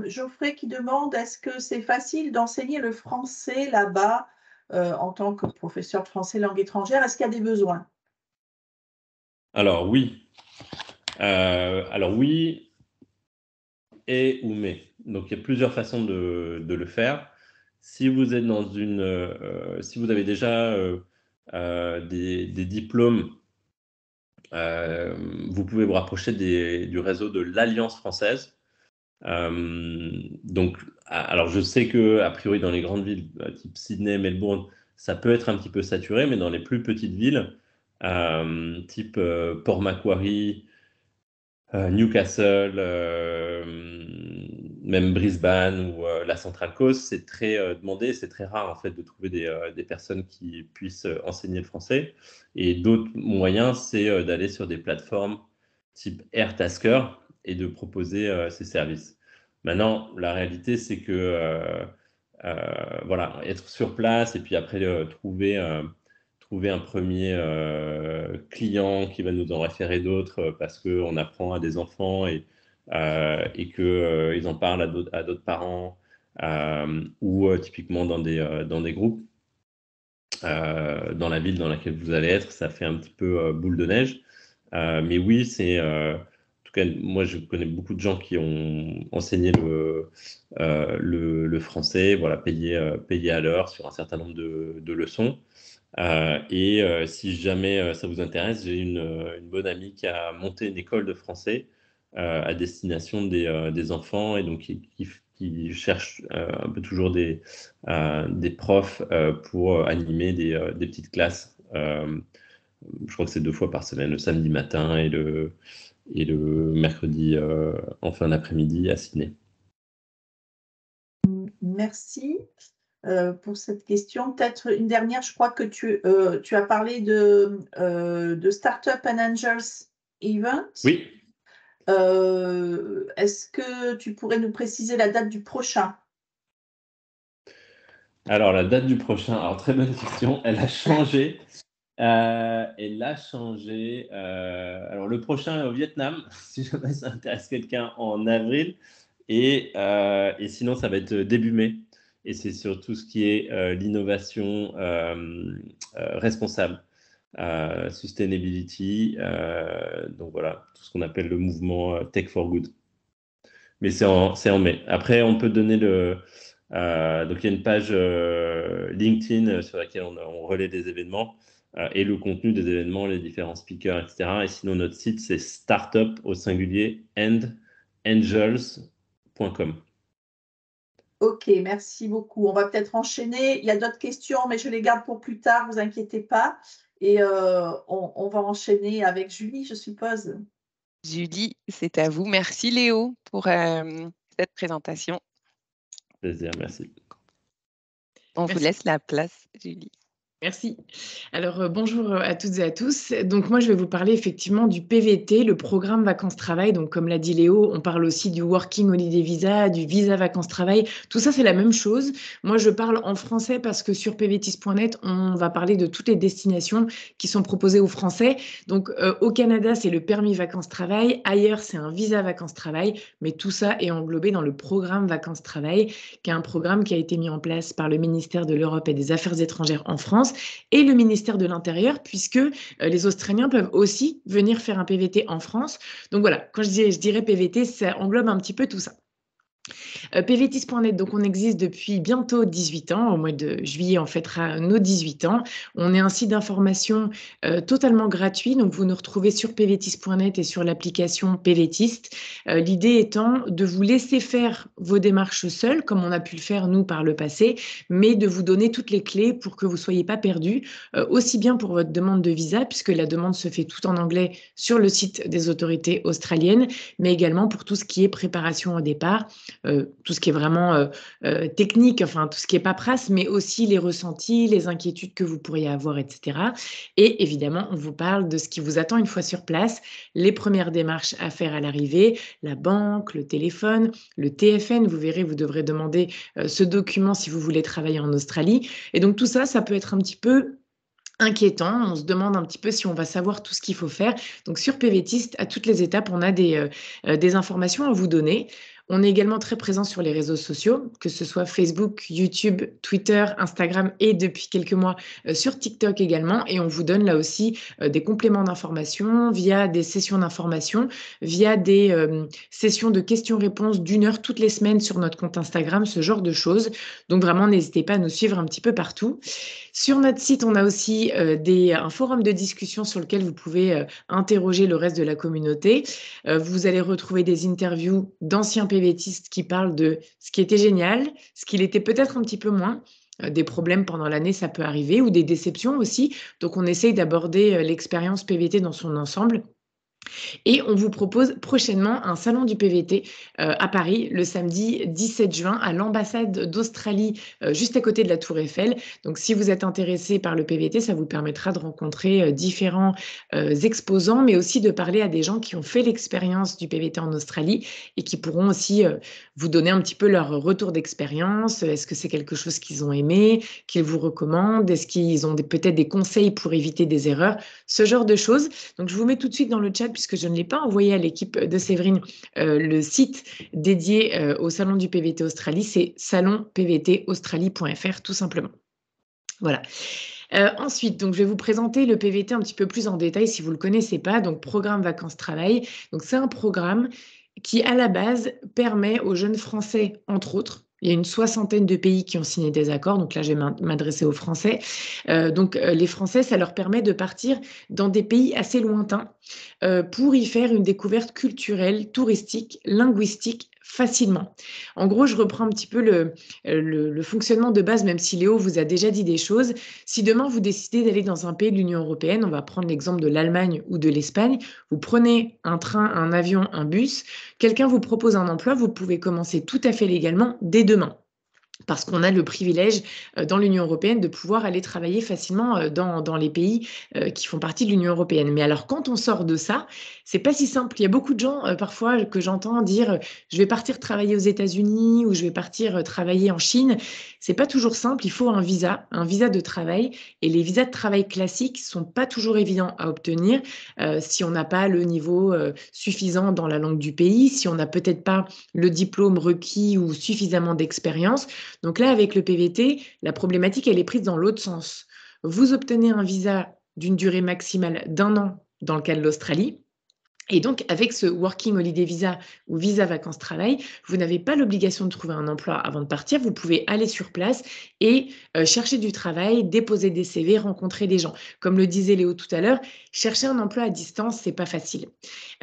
Geoffrey qui demande est-ce que c'est facile d'enseigner le français là-bas en tant que professeur de français langue étrangère? Est-ce qu'il y a des besoins? Alors oui, euh, alors oui, et ou mais. Donc il y a plusieurs façons de, le faire. Si vous êtes dans une, euh, si vous avez déjà euh, des, diplômes, vous pouvez vous rapprocher du réseau de l'Alliance française. donc, alors je sais que a priori dans les grandes villes type Sydney, Melbourne, ça peut être un petit peu saturé, mais dans les plus petites villes, type Port Macquarie, euh, Newcastle, euh, même Brisbane ou euh, la Centrale Coast, c'est très demandé, c'est très rare en fait de trouver des, personnes qui puissent enseigner le français. Et d'autres moyens, c'est d'aller sur des plateformes type Airtasker et de proposer ces services. Maintenant, la réalité, c'est que voilà, être sur place et puis après trouver trouver un premier euh, client qui va nous en référer d'autres euh, parce qu'on apprend à des enfants et, euh, et qu'ils en parlent à d'autres parents ou typiquement dans des, dans des groupes. dans la ville dans laquelle vous allez être, ça fait un petit peu boule de neige. mais oui, c'est en tout cas, moi, je connais beaucoup de gens qui ont enseigné le, le, le, français, voilà, payé, payé à l'heure sur un certain nombre de, de leçons. Euh, et euh, si jamais euh, ça vous intéresse, j'ai une, bonne amie qui a monté une école de français à destination des, enfants et donc qui, cherche un peu toujours des, profs pour animer des, petites classes. je crois que c'est deux fois par semaine, le samedi matin et le, et le mercredi en fin d'après-midi à Sydney. Merci. Euh, pour cette question. Peut-être une dernière, je crois que tu, euh, tu as parlé de, euh, de Startup and Angels Event. Oui. Est-ce que tu pourrais nous préciser la date du prochain? Alors, la date du prochain, alors très bonne question, elle a changé. elle a changé. alors, le prochain est au Vietnam, si jamais ça intéresse quelqu'un, en avril. Et, et sinon, ça va être début mai et c'est sur tout ce qui est euh, l'innovation euh, euh, responsable, sustainability, donc voilà, tout ce qu'on appelle le mouvement Tech for Good. Mais c'est en, mai. Après, on peut donner le. donc, il y a une page LinkedIn sur laquelle on, relaie des événements et le contenu des événements, les différents speakers, etc. Et sinon, notre site, c'est startup au singulier andangels.com. Ok, merci beaucoup. On va peut-être enchaîner. Il y a d'autres questions, mais je les garde pour plus tard, vous inquiétez pas. Et on, va enchaîner avec Julie, je suppose. Julie, c'est à vous. Merci Léo pour cette présentation. Plaisir, merci. On vous laisse la place, Julie. Merci. Alors, euh, bonjour euh, à toutes et à tous. Donc, moi, je vais vous parler effectivement du PVT, le programme vacances-travail. Donc, comme l'a dit Léo, on parle aussi du Working Holiday Visa, du Visa vacances-travail. Tout ça, c'est la même chose. Moi, je parle en français parce que sur pvtis.net, on va parler de toutes les destinations qui sont proposées aux Français. Donc, euh, au Canada, c'est le permis vacances-travail. Ailleurs, c'est un visa vacances-travail. Mais tout ça est englobé dans le programme vacances-travail, qui est un programme qui a été mis en place par le ministère de l'Europe et des Affaires étrangères en France et le ministère de l'Intérieur, puisque euh, les Australiens peuvent aussi venir faire un PVT en France. Donc voilà, quand je, je dirais PVT, ça englobe un petit peu tout ça. Euh, PVTIS.net, donc on existe depuis bientôt 18 ans. Au mois de juillet, on fêtera nos 18 ans. On est un site d'information euh, totalement gratuit. Donc vous nous retrouvez sur pvtis.net et sur l'application PVTist. Euh, l'idée étant de vous laisser faire vos démarches seuls, comme on a pu le faire nous par le passé, mais de vous donner toutes les clés pour que vous ne soyez pas perdus, aussi bien pour votre demande de visa, puisque la demande se fait tout en anglais sur le site des autorités australiennes, mais également pour tout ce qui est préparation au départ, tout ce qui est vraiment euh, euh, technique, enfin tout ce qui est paperasse, mais aussi les ressentis, les inquiétudes que vous pourriez avoir, etc. Et évidemment, on vous parle de ce qui vous attend une fois sur place, les premières démarches à faire à l'arrivée, la banque, le téléphone, le TFN. Vous verrez, vous devrez demander euh, ce document si vous voulez travailler en Australie. Et donc tout ça, ça peut être un petit peu inquiétant. On se demande un petit peu si on va savoir tout ce qu'il faut faire. Donc sur PVTist, à toutes les étapes, on a des, des informations à vous donner. On est également très présent sur les réseaux sociaux, que ce soit Facebook, YouTube, Twitter, Instagram et depuis quelques mois euh, sur TikTok également. Et on vous donne là aussi euh, des compléments d'information via des sessions d'information, via des euh, sessions de questions-réponses d'une heure toutes les semaines sur notre compte Instagram, ce genre de choses. Donc vraiment, n'hésitez pas à nous suivre un petit peu partout. Sur notre site, on a aussi un forum de discussion sur lequel vous pouvez interroger le reste de la communauté. vous allez retrouver des interviews d'anciens Qui parlent de ce qui était génial, ce qui l'était peut-être un petit peu moins. Euh, des problèmes pendant l'année, ça peut arriver, ou des déceptions aussi. Donc, on essaye d'aborder euh, l'expérience PVT dans son ensemble. Et on vous propose prochainement un salon du PVT euh, à Paris le samedi 17 juin à l'ambassade d'Australie, euh, juste à côté de la Tour Eiffel. Donc, si vous êtes intéressé par le PVT, ça vous permettra de rencontrer euh, différents exposants, mais aussi de parler à des gens qui ont fait l'expérience du PVT en Australie et qui pourront aussi vous donner un petit peu leur retour d'expérience. Est-ce que c'est quelque chose qu'ils ont aimé, qu'ils vous recommandent? Est-ce qu'ils ont peut-être des conseils pour éviter des erreurs? Ce genre de choses. Donc, je vous mets tout de suite dans le chat puisque je ne l'ai pas envoyé à l'équipe de Séverine, euh, le site dédié euh, au Salon du PVT Australie, c'est salonpvtaustralie.fr tout simplement. Voilà. Euh, ensuite, donc, je vais vous présenter le PVT un petit peu plus en détail si vous ne le connaissez pas. Donc, programme vacances-travail. Donc, c'est un programme qui, à la base, permet aux jeunes Français, entre autres, il y a une soixantaine de pays qui ont signé des accords. Donc là, je vais m'adresser aux Français. Euh, donc euh, les Français, ça leur permet de partir dans des pays assez lointains euh, pour y faire une découverte culturelle, touristique, linguistique facilement. En gros, je reprends un petit peu le, le, fonctionnement de base, même si Léo vous a déjà dit des choses. Si demain vous décidez d'aller dans un pays de l'Union européenne, on va prendre l'exemple de l'Allemagne ou de l'Espagne, vous prenez un train, un avion, un bus, quelqu'un vous propose un emploi, vous pouvez commencer tout à fait légalement dès demain parce qu'on a le privilège euh, dans l'Union européenne de pouvoir aller travailler facilement euh, dans, dans les pays euh, qui font partie de l'Union européenne. Mais alors, quand on sort de ça, c'est pas si simple. Il y a beaucoup de gens parfois que j'entends dire je vais partir travailler aux États-Unis ou je vais partir travailler en Chine. C'est pas toujours simple. Il faut un visa, un visa de travail. Et les visas de travail classiques sont pas toujours évidents à obtenir si on n'a pas le niveau suffisant dans la langue du pays, si on n'a peut-être pas le diplôme requis ou suffisamment d'expérience. Donc là, avec le PVT, la problématique, elle est prise dans l'autre sens. Vous obtenez un visa d'une durée maximale d'un an dans le cas de l'Australie. Et donc, avec ce Working Holiday Visa ou Visa Vacances Travail, vous n'avez pas l'obligation de trouver un emploi avant de partir. Vous pouvez aller sur place et euh, chercher du travail, déposer des CV, rencontrer des gens. Comme le disait Léo tout à l'heure, chercher un emploi à distance, c'est pas facile.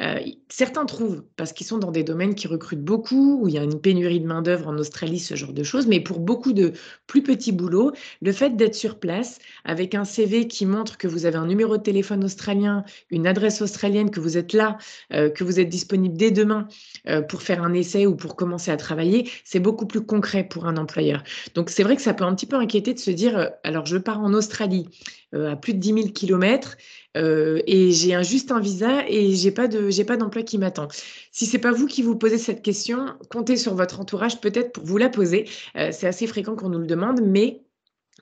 Euh, certains trouvent parce qu'ils sont dans des domaines qui recrutent beaucoup, où il y a une pénurie de main-d'œuvre en Australie, ce genre de choses. Mais pour beaucoup de plus petits boulots, le fait d'être sur place avec un CV qui montre que vous avez un numéro de téléphone australien, une adresse australienne, que vous êtes là, euh, que vous êtes disponible dès demain euh, pour faire un essai ou pour commencer à travailler, c'est beaucoup plus concret pour un employeur. Donc c'est vrai que ça peut un petit peu inquiéter de se dire, euh, alors je pars en Australie à plus de 10 000 kilomètres, et j'ai juste un visa et j'ai pas de j'ai pas d'emploi qui m'attend. Si c'est pas vous qui vous posez cette question, comptez sur votre entourage peut-être pour vous la poser. c'est assez fréquent qu'on nous le demande, mais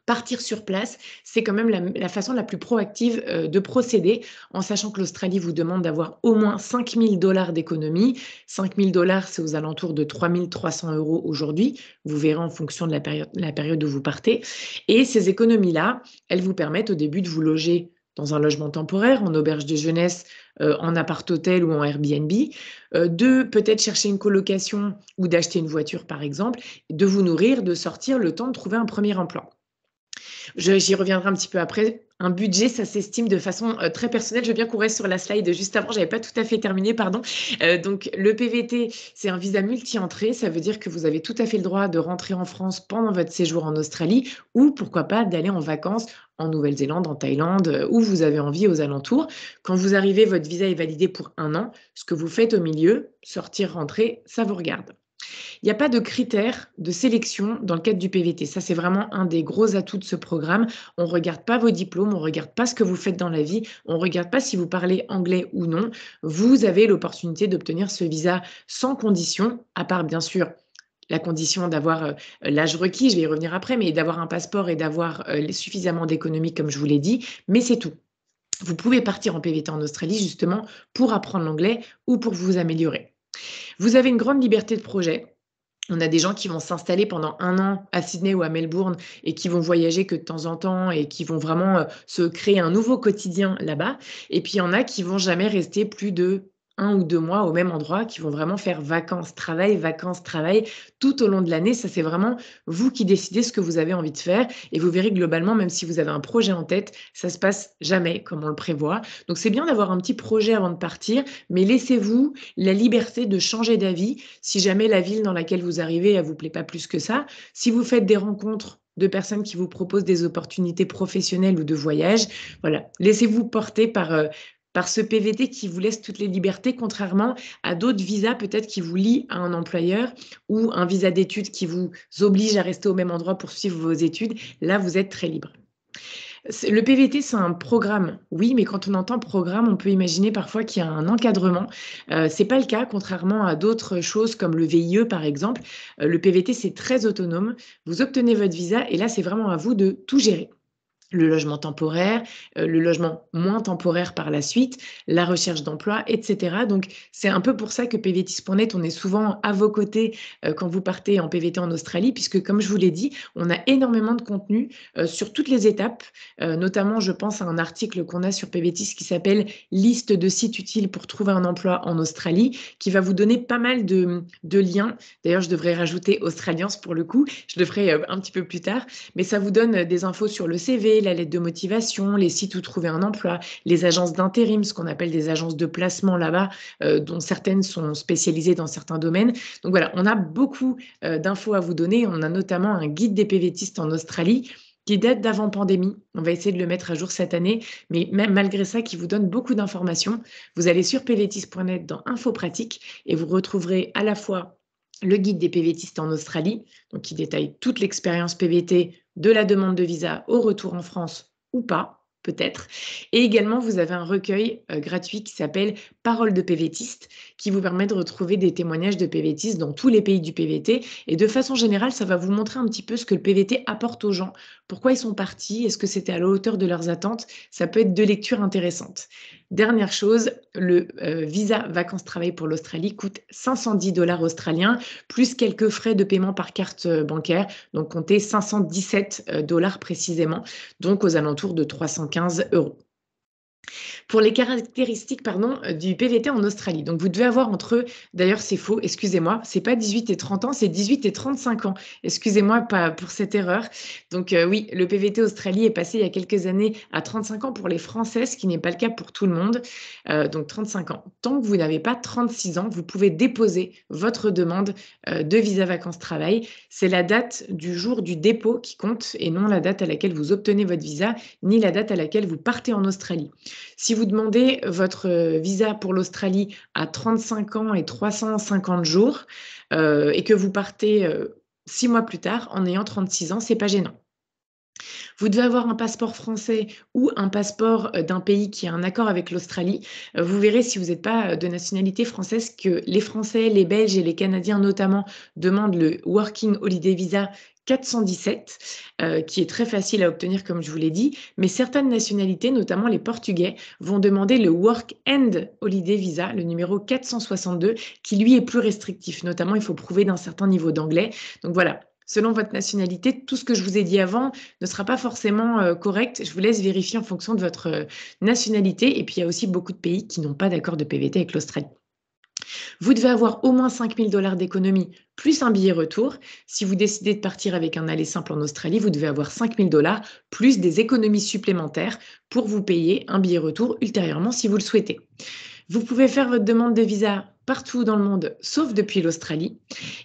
partir sur place, c'est quand même la, façon la plus proactive euh, de procéder, en sachant que l'Australie vous demande d'avoir au moins 5 000 dollars d'économie. 5 000 dollars, c'est aux alentours de 3 300 euros aujourd'hui. Vous verrez en fonction de la période, la où vous partez. Et ces économies-là, elles vous permettent au début de vous loger dans un logement temporaire, en auberge de jeunesse, euh, en appart-hôtel ou en Airbnb, euh, de peut-être chercher une colocation ou d'acheter une voiture par exemple, de vous nourrir, de sortir le temps de trouver un premier emploi. J'y reviendrai un petit peu après. Un budget, ça s'estime de façon euh, très personnelle. Je veux bien qu'on reste sur la slide juste avant. J'avais pas tout à fait terminé, pardon. Euh, donc, le PVT, c'est un visa multi-entrée. Ça veut dire que vous avez tout à fait le droit de rentrer en France pendant votre séjour en Australie ou pourquoi pas d'aller en vacances en Nouvelle-Zélande, en Thaïlande, euh, où vous avez envie aux alentours. Quand vous arrivez, votre visa est validé pour un an. Ce que vous faites au milieu, sortir, rentrer, ça vous regarde. Il n'y a pas de critères de sélection dans le cadre du PVT. Ça, c'est vraiment un des gros atouts de ce programme. On ne regarde pas vos diplômes, on ne regarde pas ce que vous faites dans la vie, on ne regarde pas si vous parlez anglais ou non. Vous avez l'opportunité d'obtenir ce visa sans condition, à part bien sûr la condition d'avoir euh, l'âge requis, je vais y revenir après, mais d'avoir un passeport et d'avoir euh, suffisamment d'économie, comme je vous l'ai dit, mais c'est tout. Vous pouvez partir en PVT en Australie justement pour apprendre l'anglais ou pour vous améliorer. Vous avez une grande liberté de projet. On a des gens qui vont s'installer pendant un an à Sydney ou à Melbourne et qui vont voyager que de temps en temps et qui vont vraiment euh, se créer un nouveau quotidien là-bas. Et puis il y en a qui vont jamais rester plus de un ou deux mois au même endroit, qui vont vraiment faire vacances, travail, vacances, travail tout au long de l'année. Ça, c'est vraiment vous qui décidez ce que vous avez envie de faire. Et vous verrez globalement, même si vous avez un projet en tête, ça se passe jamais comme on le prévoit. Donc, c'est bien d'avoir un petit projet avant de partir, mais laissez-vous la liberté de changer d'avis si jamais la ville dans laquelle vous arrivez, elle vous plaît pas plus que ça. Si vous faites des rencontres de personnes qui vous proposent des opportunités professionnelles ou de voyage. Voilà, laissez-vous porter par, euh, par ce PVT qui vous laisse toutes les libertés, contrairement à d'autres visas peut-être qui vous lient à un employeur ou un visa d'études qui vous oblige à rester au même endroit pour suivre vos études. Là, vous êtes très libre. Le PVT, c'est un programme, oui, mais quand on entend programme, on peut imaginer parfois qu'il y a un encadrement. Euh, Ce n'est pas le cas, contrairement à d'autres choses comme le VIE, par exemple. Euh, le PVT, c'est très autonome. Vous obtenez votre visa et là, c'est vraiment à vous de tout gérer le logement temporaire, euh, le logement moins temporaire par la suite, la recherche d'emploi, etc. Donc, c'est un peu pour ça que PVTis.net, on est souvent à vos côtés euh, quand vous partez en PVT en Australie, puisque, comme je vous l'ai dit, on a énormément de contenu euh, sur toutes les étapes. notamment, je pense à un article qu'on a sur PVTis qui s'appelle Liste de sites utiles pour trouver un emploi en Australie, qui va vous donner pas mal de, de liens. D'ailleurs, je devrais rajouter Australians pour le coup. Je le ferai un petit peu plus tard. Mais ça vous donne des infos sur le CV, la lettre de motivation, les sites où trouver un emploi, les agences d'intérim, ce qu'on appelle des agences de placement là-bas, euh, dont certaines sont spécialisées dans certains domaines. Donc voilà, on a beaucoup euh, d'infos à vous donner. On a notamment un guide des PVTistes en Australie qui date d'avant pandémie. On va essayer de le mettre à jour cette année, mais même malgré ça, qui vous donne beaucoup d'informations. Vous allez sur pvtis.net dans Info pratique et vous retrouverez à la fois le guide des PVTistes en Australie, donc qui détaille toute l'expérience PVT de la demande de visa au retour en France ou pas, peut-être. Et également, vous avez un recueil euh, gratuit qui s'appelle Paroles de PVTistes, qui vous permet de retrouver des témoignages de PVTistes dans tous les pays du PVT. Et de façon générale, ça va vous montrer un petit peu ce que le PVT apporte aux gens. Pourquoi ils sont partis Est-ce que c'était à la hauteur de leurs attentes Ça peut être deux lectures intéressantes. Dernière chose, le euh, visa vacances-travail pour l'Australie coûte 510 dollars australiens, plus quelques frais de paiement par carte euh, bancaire. Donc, comptez 517 dollars précisément, donc aux alentours de 315 euros. Pour les caractéristiques pardon, euh, du PVT en Australie. Donc, vous devez avoir entre, d'ailleurs, c'est faux, excusez-moi, c'est pas 18 et 30 ans, c'est 18 et 35 ans. Excusez-moi pour cette erreur. Donc, euh, oui, le PVT Australie est passé il y a quelques années à 35 ans pour les Français, ce qui n'est pas le cas pour tout le monde. Euh, donc, 35 ans. Tant que vous n'avez pas 36 ans, vous pouvez déposer votre demande de visa vacances-travail. C'est la date du jour du dépôt qui compte et non la date à laquelle vous obtenez votre visa, ni la date à laquelle vous partez en Australie. Si vous demandez votre euh, visa pour l'Australie à 35 ans et 350 jours euh, et que vous partez euh, six mois plus tard en ayant 36 ans, c'est pas gênant. Vous devez avoir un passeport français ou un passeport d'un pays qui a un accord avec l'Australie. Vous verrez si vous n'êtes pas de nationalité française que les Français, les Belges et les Canadiens notamment demandent le Working Holiday Visa 417, euh, qui est très facile à obtenir, comme je vous l'ai dit, mais certaines nationalités, notamment les Portugais, vont demander le Work and Holiday Visa, le numéro 462, qui lui est plus restrictif. Notamment, il faut prouver d'un certain niveau d'anglais. Donc voilà, selon votre nationalité, tout ce que je vous ai dit avant ne sera pas forcément euh, correct. Je vous laisse vérifier en fonction de votre euh, nationalité. Et puis, il y a aussi beaucoup de pays qui n'ont pas d'accord de PVT avec l'Australie. Vous devez avoir au moins 5 000 dollars d'économie plus un billet retour. Si vous décidez de partir avec un aller simple en Australie, vous devez avoir 5 000 dollars plus des économies supplémentaires pour vous payer un billet retour ultérieurement si vous le souhaitez. Vous pouvez faire votre demande de visa partout dans le monde, sauf depuis l'Australie.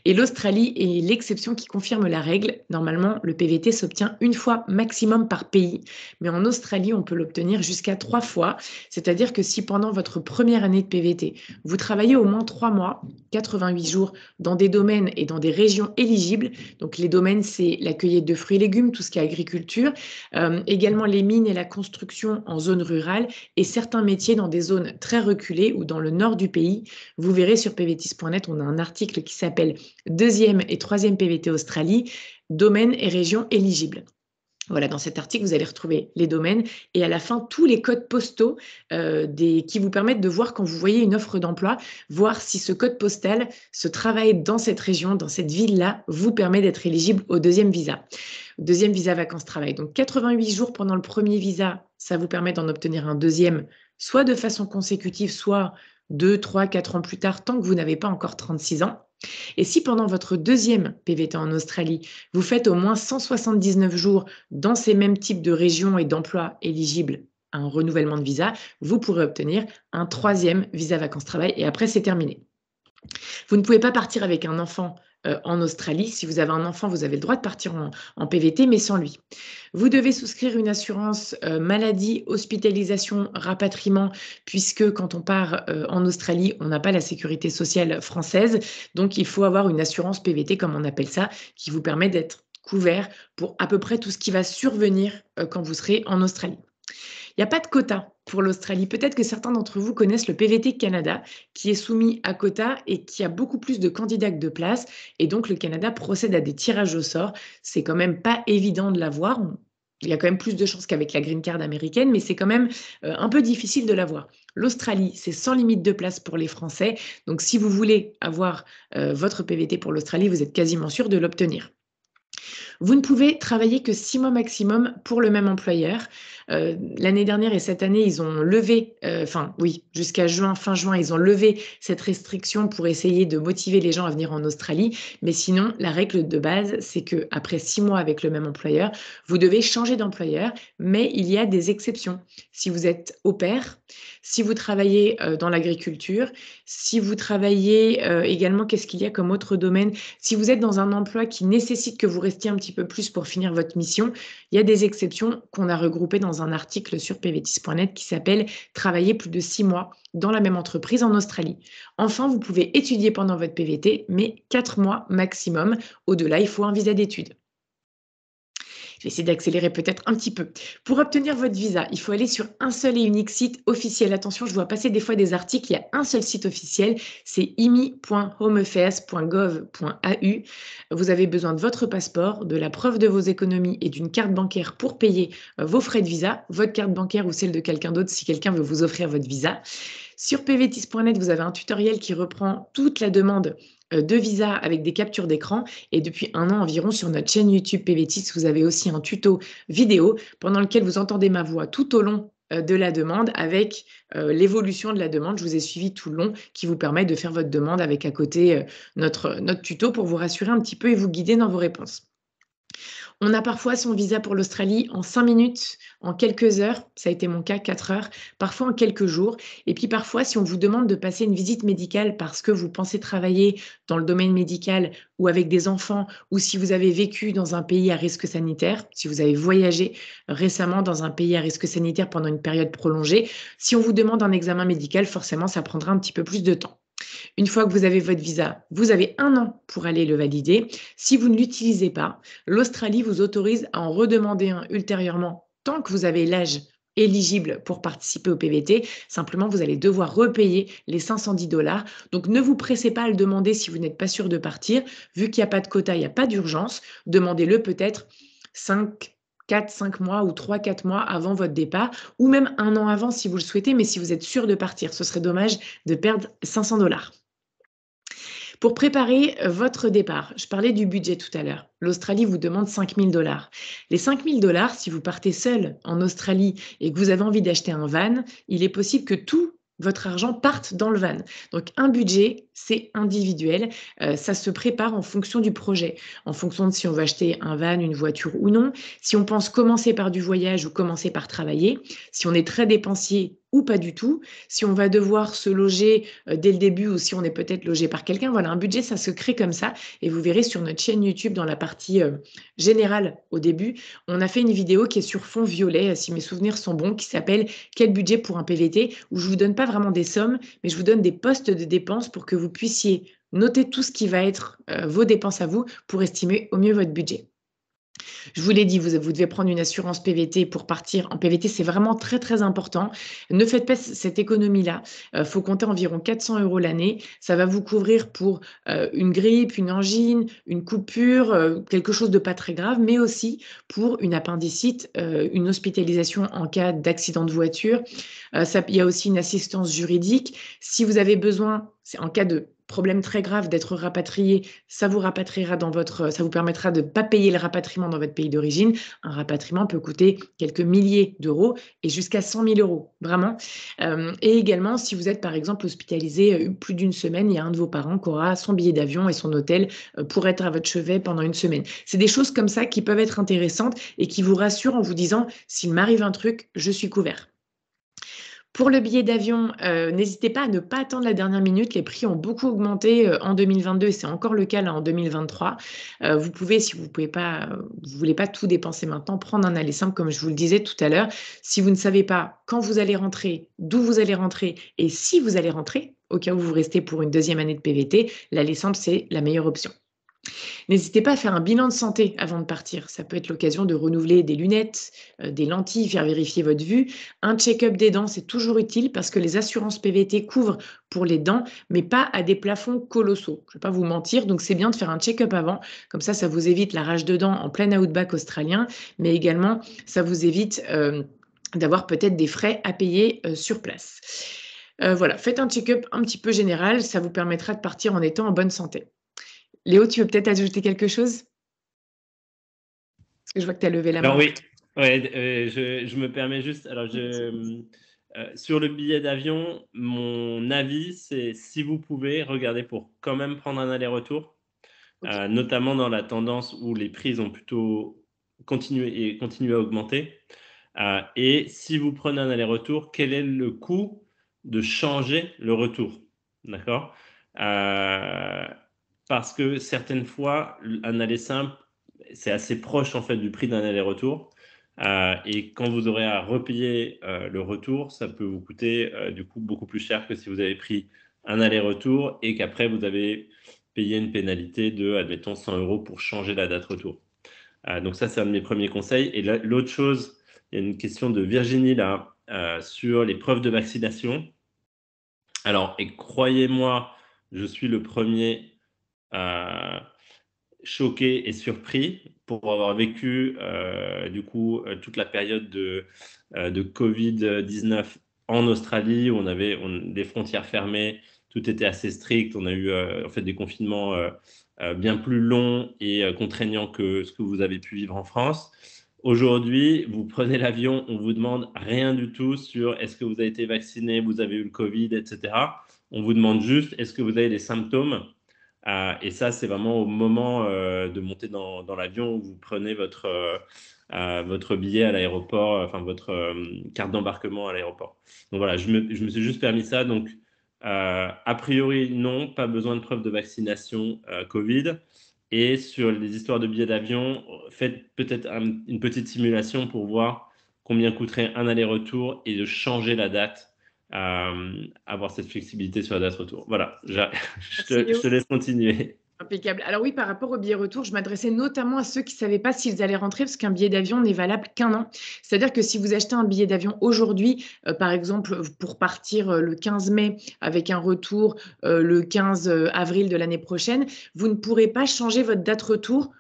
Et l'Australie est l'exception qui confirme la règle. Normalement, le PVT s'obtient une fois maximum par pays, mais en Australie, on peut l'obtenir jusqu'à trois fois. C'est-à-dire que si pendant votre première année de PVT, vous travaillez au moins trois mois, 88 jours, dans des domaines et dans des régions éligibles, donc les domaines, c'est la cueillette de fruits et légumes, tout ce qui est agriculture, euh, également les mines et la construction en zone rurale, et certains métiers dans des zones très reculées ou dans le nord du pays, vous verrez sur pvtis.net, on a un article qui s'appelle Deuxième et troisième PVT Australie, domaines et régions éligibles. Voilà, dans cet article, vous allez retrouver les domaines et à la fin, tous les codes postaux euh, qui vous permettent de voir quand vous voyez une offre d'emploi, voir si ce code postal, ce travail dans cette région, dans cette ville-là, vous permet d'être éligible au deuxième visa. Deuxième visa vacances-travail. Donc 88 jours pendant le premier visa, ça vous permet d'en obtenir un deuxième, soit de façon consécutive, soit 2, 3, 4 ans plus tard, tant que vous n'avez pas encore 36 ans. Et si pendant votre deuxième PVT en Australie, vous faites au moins 179 jours dans ces mêmes types de régions et d'emplois éligibles à un renouvellement de visa, vous pourrez obtenir un troisième visa vacances-travail et après c'est terminé. Vous ne pouvez pas partir avec un enfant euh, en Australie. Si vous avez un enfant, vous avez le droit de partir en, PVT, mais sans lui. Vous devez souscrire une assurance euh, maladie, hospitalisation, rapatriement, puisque quand on part euh, en Australie, on n'a pas la sécurité sociale française. Donc, il faut avoir une assurance PVT, comme on appelle ça, qui vous permet d'être couvert pour à peu près tout ce qui va survenir quand vous serez en Australie. Il n'y a pas de quota pour l'Australie. Peut-être que certains d'entre vous connaissent le PVT Canada, qui est soumis à quota et qui a beaucoup plus de candidats que de places. Et donc, le Canada procède à des tirages au sort. C'est quand même pas évident de l'avoir. Il y a quand même plus de chances qu'avec la green card américaine, mais c'est quand même euh, un peu difficile de l'avoir. L'Australie, c'est sans limite de place pour les Français. Donc, si vous voulez avoir euh, votre PVT pour l'Australie, vous êtes quasiment sûr de l'obtenir. Vous ne pouvez travailler que six mois maximum pour le même employeur. Euh, l'année dernière et cette année, ils ont levé, euh, enfin oui, jusqu'à juin, fin juin, ils ont levé cette restriction pour essayer de motiver les gens à venir en Australie. Mais sinon, la règle de base, c'est que après six mois avec le même employeur, vous devez changer d'employeur. Mais il y a des exceptions. Si vous êtes au pair, si vous travaillez euh, dans l'agriculture, si vous travaillez également, qu'est-ce qu'il y a comme autre domaine? Si vous êtes dans un emploi qui nécessite que vous restiez un petit peu plus pour finir votre mission, il y a des exceptions qu'on a regroupées dans un article sur pvtis.net qui s'appelle Travailler plus de six mois dans la même entreprise en Australie. Enfin, vous pouvez étudier pendant votre PVT, mais quatre mois maximum. Au-delà, il faut un visa d'études. Je vais essayer d'accélérer peut-être un petit peu. Pour obtenir votre visa, il faut aller sur un seul et unique site officiel. Attention, je vois passer des fois des articles, il y a un seul site officiel, c'est imi.homeaffairs.gov.au. Vous avez besoin de votre passeport, de la preuve de vos économies et d'une carte bancaire pour payer euh, vos frais de visa, votre carte bancaire ou celle de quelqu'un d'autre si quelqu'un veut vous offrir votre visa. Sur pvtis.net, vous avez un tutoriel qui reprend toute la demande de visa avec des captures d'écran. Et depuis un an environ, sur notre chaîne YouTube PVTIS, vous avez aussi un tuto vidéo pendant lequel vous entendez ma voix tout au long de la demande avec l'évolution de la demande. Je vous ai suivi tout le long qui vous permet de faire votre demande avec à côté notre tuto pour vous rassurer un petit peu et vous guider dans vos réponses. On a parfois son visa pour l'Australie en cinq minutes, en quelques heures, ça a été mon cas, quatre heures, parfois en quelques jours. Et puis parfois, si on vous demande de passer une visite médicale parce que vous pensez travailler dans le domaine médical ou avec des enfants, ou si vous avez vécu dans un pays à risque sanitaire, si vous avez voyagé récemment dans un pays à risque sanitaire pendant une période prolongée, si on vous demande un examen médical, forcément, ça prendra un petit peu plus de temps. Une fois que vous avez votre visa, vous avez un an pour aller le valider. Si vous ne l'utilisez pas, l'Australie vous autorise à en redemander un ultérieurement tant que vous avez l'âge éligible pour participer au PVT. Simplement, vous allez devoir repayer les 510 dollars. Donc, ne vous pressez pas à le demander si vous n'êtes pas sûr de partir. Vu qu'il n'y a pas de quota, il n'y a pas d'urgence. Demandez-le peut-être 5, 4, 5 mois ou 3, 4 mois avant votre départ, ou même un an avant si vous le souhaitez, mais si vous êtes sûr de partir, ce serait dommage de perdre 500 dollars. Pour préparer votre départ, je parlais du budget tout à l'heure. L'Australie vous demande 5000 dollars. Les 5000 dollars, si vous partez seul en Australie et que vous avez envie d'acheter un van, il est possible que tout votre argent parte dans le van. Donc un budget, c'est individuel. Euh, ça se prépare en fonction du projet, en fonction de si on veut acheter un van, une voiture ou non. Si on pense commencer par du voyage ou commencer par travailler. Si on est très dépensier ou pas du tout, si on va devoir se loger euh, dès le début ou si on est peut-être logé par quelqu'un. Voilà, un budget, ça se crée comme ça. Et vous verrez sur notre chaîne YouTube, dans la partie euh, générale au début, on a fait une vidéo qui est sur fond violet, euh, si mes souvenirs sont bons, qui s'appelle Quel budget pour un PVT où je vous donne pas vraiment des sommes, mais je vous donne des postes de dépenses pour que vous puissiez noter tout ce qui va être vos dépenses à vous pour estimer au mieux votre budget. Je vous l'ai dit, vous, devez prendre une assurance PVT pour partir en PVT. C'est vraiment très, très important. Ne faites pas cette économie-là. Il euh, faut compter environ 400 euros l'année. Ça va vous couvrir pour euh, une grippe, une angine, une coupure, euh, quelque chose de pas très grave, mais aussi pour une appendicite, une hospitalisation en cas d'accident de voiture. il y a aussi une assistance juridique. Si vous avez besoin, c'est en cas de problème très grave d'être rapatrié, ça vous rapatriera dans votre, ça vous permettra de ne pas payer le rapatriement dans votre pays d'origine. Un rapatriement peut coûter quelques milliers d'euros et jusqu'à 100 000 euros, vraiment. Euh, et également, si vous êtes par exemple hospitalisé euh, plus d'une semaine, il y a un de vos parents qui aura son billet d'avion et son hôtel euh, pour être à votre chevet pendant une semaine. C'est des choses comme ça qui peuvent être intéressantes et qui vous rassurent en vous disant, s'il m'arrive un truc, je suis couvert. Pour le billet d'avion, euh, n'hésitez pas à ne pas attendre la dernière minute. Les prix ont beaucoup augmenté euh, en 2022 et c'est encore le cas là en 2023. Euh, vous pouvez, si vous pouvez pas, vous voulez pas tout dépenser maintenant, prendre un aller simple comme je vous le disais tout à l'heure. Si vous ne savez pas quand vous allez rentrer, d'où vous allez rentrer et si vous allez rentrer, au cas où vous restez pour une deuxième année de PVT, l'aller simple c'est la meilleure option. N'hésitez pas à faire un bilan de santé avant de partir. Ça peut être l'occasion de renouveler des lunettes, euh, des lentilles, faire vérifier votre vue. Un check-up des dents, c'est toujours utile parce que les assurances PVT couvrent pour les dents, mais pas à des plafonds colossaux. Je ne vais pas vous mentir, donc c'est bien de faire un check-up avant. Comme ça, ça vous évite la rage de dents en plein outback australien, mais également, ça vous évite euh, d'avoir peut-être des frais à payer euh, sur place. voilà, faites un check-up un petit peu général, ça vous permettra de partir en étant en bonne santé. Léo, tu veux peut-être ajouter quelque chose? Parce que je vois que tu as levé la main. Alors oui, euh, je, me permets juste. Alors, je, euh, sur le billet d'avion, mon avis, c'est si vous pouvez, regardez pour quand même prendre un aller-retour, euh, notamment dans la tendance où les prix ont plutôt continué et continué à augmenter. et si vous prenez un aller-retour, quel est le coût de changer le retour? D'accord? Parce que certaines fois, un aller simple, c'est assez proche en fait du prix d'un aller-retour. Euh, et quand vous aurez à repayer euh, le retour, ça peut vous coûter euh, du coup beaucoup plus cher que si vous avez pris un aller-retour et qu'après vous avez payé une pénalité de, admettons, 100 euros pour changer la date retour. donc ça, c'est un de mes premiers conseils. Et l'autre chose, il y a une question de Virginie là sur les preuves de vaccination. Alors, et croyez-moi, je suis le premier choqué et surpris pour avoir vécu euh, du coup euh, toute la période de, de Covid-19 en Australie où on avait des frontières fermées, tout était assez strict, on a eu en fait des confinements bien plus longs et contraignants que ce que vous avez pu vivre en France. Aujourd'hui, vous prenez l'avion, on vous demande rien du tout sur est-ce que vous avez été vacciné, vous avez eu le Covid, etc. On vous demande juste est-ce que vous avez des symptômes? Euh, et ça, c'est vraiment au moment euh, de monter dans, l'avion où vous prenez votre, euh, votre billet à l'aéroport, enfin votre carte d'embarquement à l'aéroport. Donc voilà, je me, je me, suis juste permis ça. Donc, a priori, non, pas besoin de preuve de vaccination Covid. Et sur les histoires de billets d'avion, faites peut-être une petite simulation pour voir combien coûterait un aller-retour et de changer la date, euh, avoir cette flexibilité sur la date retour. Voilà, je te laisse continuer. Impeccable. Alors oui, par rapport au billet retour, je m'adressais notamment à ceux qui ne savaient pas s'ils allaient rentrer parce qu'un billet d'avion n'est valable qu'un an. C'est-à-dire que si vous achetez un billet d'avion aujourd'hui, euh, par exemple pour partir euh, le 15 mai avec un retour euh, le 15 avril de l'année prochaine, vous ne pourrez pas changer votre date retour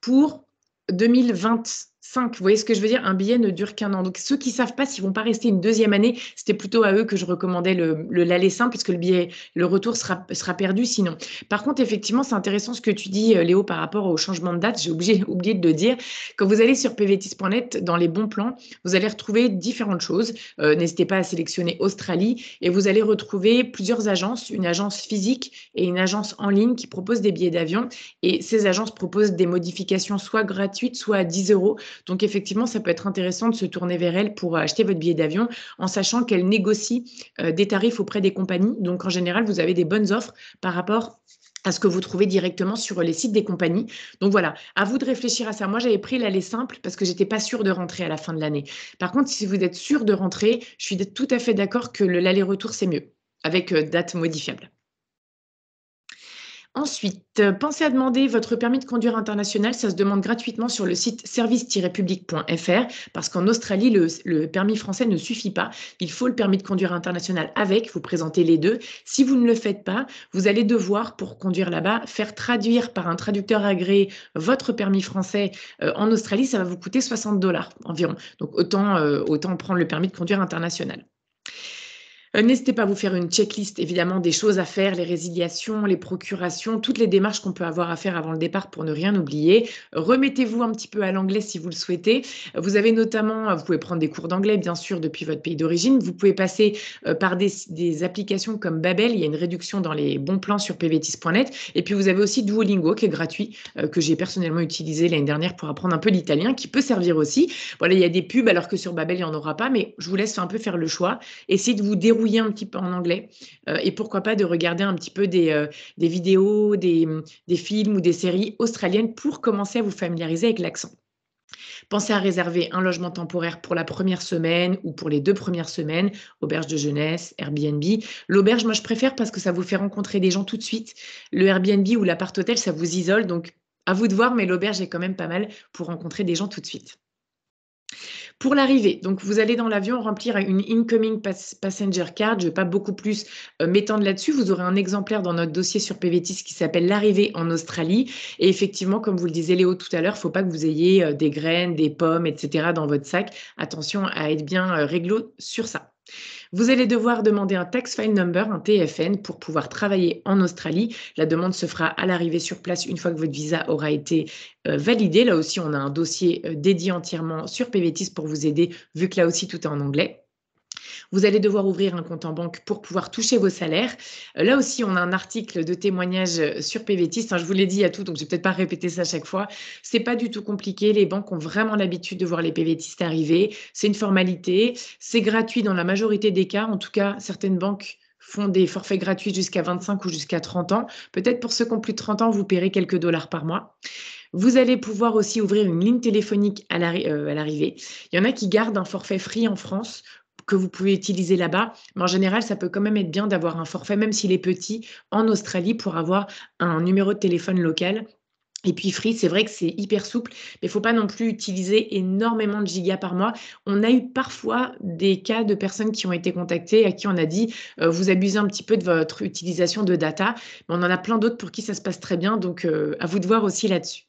pour 2020. 5. Vous voyez ce que je veux dire Un billet ne dure qu'un an. Donc, ceux qui savent pas s'ils vont pas rester une deuxième année, c'était plutôt à eux que je recommandais le, l'aller simple, puisque le billet, le retour sera, sera perdu sinon. Par contre, effectivement, c'est intéressant ce que tu dis, euh, Léo, par rapport au changement de date. J'ai oublié, oublié de le dire. Quand vous allez sur pvtis.net, dans les bons plans, vous allez retrouver différentes choses. Euh, n'hésitez pas à sélectionner Australie et vous allez retrouver plusieurs agences, une agence physique et une agence en ligne qui proposent des billets d'avion. Et ces agences proposent des modifications soit gratuites, soit à 10 euros donc effectivement, ça peut être intéressant de se tourner vers elle pour euh, acheter votre billet d'avion en sachant qu'elle négocie euh, des tarifs auprès des compagnies. Donc en général, vous avez des bonnes offres par rapport à ce que vous trouvez directement sur les sites des compagnies. Donc voilà, à vous de réfléchir à ça. Moi, j'avais pris l'aller simple parce que j'étais pas sûre de rentrer à la fin de l'année. Par contre, si vous êtes sûr de rentrer, je suis tout à fait d'accord que l'aller-retour, c'est mieux, avec euh, date modifiable. Ensuite, euh, pensez à demander votre permis de conduire international. Ça se demande gratuitement sur le site service-public.fr parce qu'en Australie, le, permis français ne suffit pas. Il faut le permis de conduire international avec. Vous présentez les deux. Si vous ne le faites pas, vous allez devoir, pour conduire là-bas, faire traduire par un traducteur agréé votre permis français euh, en Australie. Ça va vous coûter 60 dollars environ. Donc euh, autant prendre le permis de conduire international. Euh, n'hésitez pas à vous faire une checklist, évidemment, des choses à faire, les résiliations, les procurations, toutes les démarches qu'on peut avoir à faire avant le départ pour ne rien oublier. Remettez-vous un petit peu à l'anglais si vous le souhaitez. Vous avez notamment, vous pouvez prendre des cours d'anglais, bien sûr, depuis votre pays d'origine. Vous pouvez passer euh, par des, applications comme Babel. Il y a une réduction dans les bons plans sur pvtis.net. Et puis, vous avez aussi Duolingo, qui est gratuit, euh, que j'ai personnellement utilisé l'année dernière pour apprendre un peu l'italien, qui peut servir aussi. Voilà, il y a des pubs, alors que sur Babel, il n'y en aura pas. Mais je vous laisse un peu faire le choix. Essayez de vous dérouler un petit peu en anglais euh, et pourquoi pas de regarder un petit peu des, euh, des vidéos, des, des, films ou des séries australiennes pour commencer à vous familiariser avec l'accent. Pensez à réserver un logement temporaire pour la première semaine ou pour les deux premières semaines, auberge de jeunesse, Airbnb. L'auberge, moi, je préfère parce que ça vous fait rencontrer des gens tout de suite. Le Airbnb ou l'appart-hôtel, ça vous isole, donc à vous de voir, mais l'auberge est quand même pas mal pour rencontrer des gens tout de suite. Pour l'arrivée, donc vous allez dans l'avion remplir une incoming passenger card. Je ne vais pas beaucoup plus euh, m'étendre là-dessus. Vous aurez un exemplaire dans notre dossier sur PVTIS qui s'appelle l'arrivée en Australie. Et effectivement, comme vous le disait Léo tout à l'heure, il ne faut pas que vous ayez euh, des graines, des pommes, etc. dans votre sac. Attention à être bien euh, réglo sur ça. Vous allez devoir demander un Tax File Number, un TFN, pour pouvoir travailler en Australie. La demande se fera à l'arrivée sur place une fois que votre visa aura été euh, validé. Là aussi, on a un dossier euh, dédié entièrement sur PVTIS pour vous aider, vu que là aussi, tout est en anglais. Vous allez devoir ouvrir un compte en banque pour pouvoir toucher vos salaires. Euh, là aussi, on a un article de témoignage euh, sur PVTIS. je vous l'ai dit à tout, donc je vais peut-être pas répéter ça à chaque fois. C'est pas du tout compliqué. Les banques ont vraiment l'habitude de voir les PVTistes arriver. C'est une formalité. C'est gratuit dans la majorité des cas. En tout cas, certaines banques font des forfaits gratuits jusqu'à 25 ou jusqu'à 30 ans. Peut-être pour ceux qui ont plus de 30 ans, vous paierez quelques dollars par mois. Vous allez pouvoir aussi ouvrir une ligne téléphonique à euh, l'arrivée. Il y en a qui gardent un forfait free en France que vous pouvez utiliser là-bas. Mais en général, ça peut quand même être bien d'avoir un forfait, même s'il est petit, en Australie pour avoir un numéro de téléphone local. Et puis Free, c'est vrai que c'est hyper souple, mais il ne faut pas non plus utiliser énormément de gigas par mois. On a eu parfois des cas de personnes qui ont été contactées, à qui on a dit euh, vous abusez un petit peu de votre utilisation de data, mais on en a plein d'autres pour qui ça se passe très bien, donc euh, à vous de voir aussi là-dessus.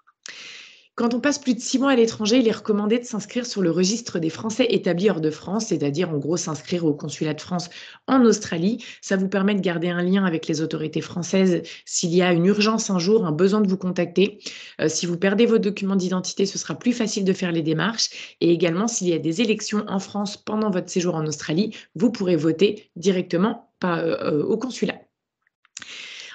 Quand on passe plus de six mois à l'étranger, il est recommandé de s'inscrire sur le registre des Français établis hors de France, c'est-à-dire en gros s'inscrire au consulat de France en Australie. Ça vous permet de garder un lien avec les autorités françaises s'il y a une urgence un jour, un besoin de vous contacter. Euh, si vous perdez vos documents d'identité, ce sera plus facile de faire les démarches. Et également, s'il y a des élections en France pendant votre séjour en Australie, vous pourrez voter directement euh, au consulat.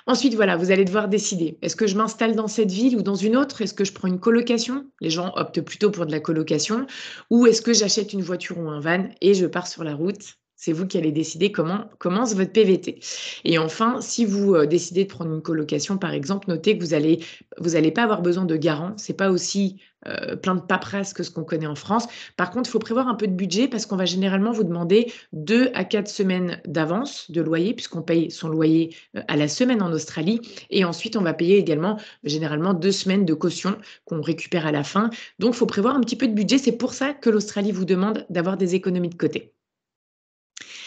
Ensuite, voilà, vous allez devoir décider. Est-ce que je m'installe dans cette ville ou dans une autre? Est-ce que je prends une colocation? Les gens optent plutôt pour de la colocation. Ou est-ce que j'achète une voiture ou un van et je pars sur la route c'est vous qui allez décider comment commence votre PVT. Et enfin, si vous euh, décidez de prendre une colocation, par exemple, notez que vous allez vous n'allez pas avoir besoin de garant. C'est pas aussi euh, plein de paperasse que ce qu'on connaît en France. Par contre, il faut prévoir un peu de budget parce qu'on va généralement vous demander deux à quatre semaines d'avance de loyer puisqu'on paye son loyer euh, à la semaine en Australie. Et ensuite, on va payer également généralement deux semaines de caution qu'on récupère à la fin. Donc, il faut prévoir un petit peu de budget. C'est pour ça que l'Australie vous demande d'avoir des économies de côté.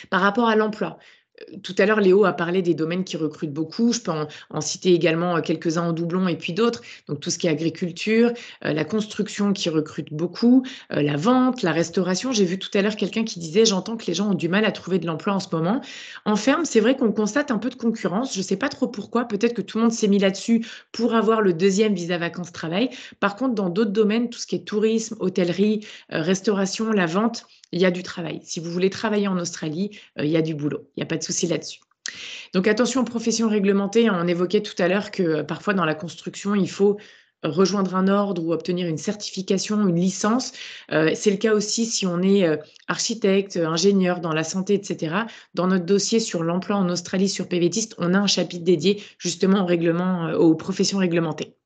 Par rapport à l'emploi, tout à l'heure, Léo a parlé des domaines qui recrutent beaucoup. Je peux en, citer également euh, quelques-uns en doublon et puis d'autres. Donc, tout ce qui est agriculture, euh, la construction qui recrute beaucoup, la vente, la restauration. J'ai vu tout à l'heure quelqu'un qui disait J'entends que les gens ont du mal à trouver de l'emploi en ce moment. En ferme, c'est vrai qu'on constate un peu de concurrence. Je ne sais pas trop pourquoi. Peut-être que tout le monde s'est mis là-dessus pour avoir le deuxième visa vacances-travail. Par contre, dans d'autres domaines, tout ce qui est tourisme, hôtellerie, restauration, la vente, il y a du travail. Si vous voulez travailler en Australie, euh, il y a du boulot. Il n'y a pas de Donc attention aux professions réglementées. On évoquait tout à l'heure que euh, parfois dans la construction, il faut rejoindre un ordre ou obtenir une certification, une licence. Euh, c'est le cas aussi si on est architecte, ingénieur dans la santé, etc. Dans notre dossier sur l'emploi en Australie sur PVTiste, on a un chapitre dédié justement au règlement, aux professions réglementées.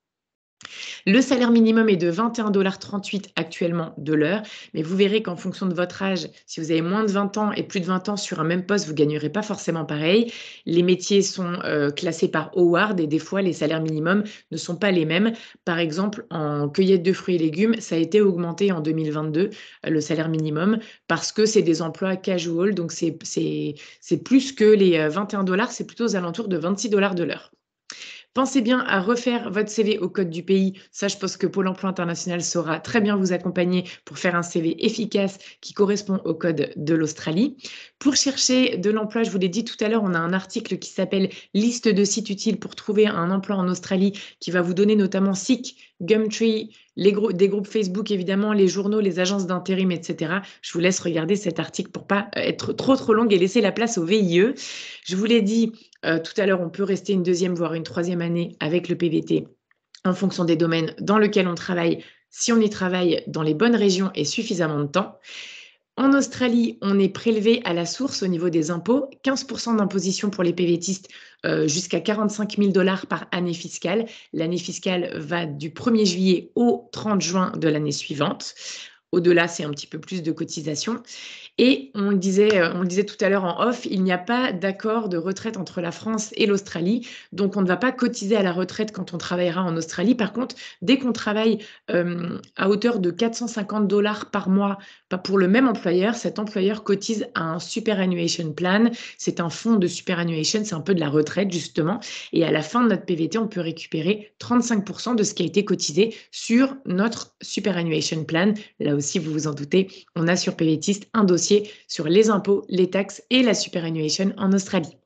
Le salaire minimum est de 21,38 actuellement de l'heure, mais vous verrez qu'en fonction de votre âge, si vous avez moins de 20 ans et plus de 20 ans sur un même poste, vous ne gagnerez pas forcément pareil. Les métiers sont euh, classés par Howard et des fois, les salaires minimums ne sont pas les mêmes. Par exemple, en cueillette de fruits et légumes, ça a été augmenté en 2022, euh, le salaire minimum, parce que c'est des emplois casual, donc c'est plus que les 21 euh, dollars, c'est plutôt aux alentours de 26 dollars de l'heure. Pensez bien à refaire votre CV au code du pays. Ça, je pense que Pôle emploi international saura très bien vous accompagner pour faire un CV efficace qui correspond au code de l'Australie. Pour chercher de l'emploi, je vous l'ai dit tout à l'heure, on a un article qui s'appelle Liste de sites utiles pour trouver un emploi en Australie qui va vous donner notamment SIC, Gumtree, les des groupes Facebook évidemment, les journaux, les agences d'intérim, etc. Je vous laisse regarder cet article pour pas être trop trop longue et laisser la place au VIE. Je vous l'ai dit, euh, tout à l'heure, on peut rester une deuxième, voire une troisième année avec le PVT en fonction des domaines dans lesquels on travaille, si on y travaille dans les bonnes régions et suffisamment de temps. En Australie, on est prélevé à la source au niveau des impôts, 15% d'imposition pour les PVTistes euh, jusqu'à 45 000 dollars par année fiscale. L'année fiscale va du 1er juillet au 30 juin de l'année suivante. Au-delà, c'est un petit peu plus de cotisation. Et on le disait, euh, on le disait tout à l'heure en off, il n'y a pas d'accord de retraite entre la France et l'Australie. Donc, on ne va pas cotiser à la retraite quand on travaillera en Australie. Par contre, dès qu'on travaille euh, à hauteur de 450 dollars par mois pour le même employeur, cet employeur cotise à un superannuation plan. C'est un fonds de superannuation, c'est un peu de la retraite justement. Et à la fin de notre PVT, on peut récupérer 35% de ce qui a été cotisé sur notre superannuation plan. Là aussi, vous vous en doutez, on a sur PVTist un dossier sur les impôts, les taxes et la superannuation en Australie.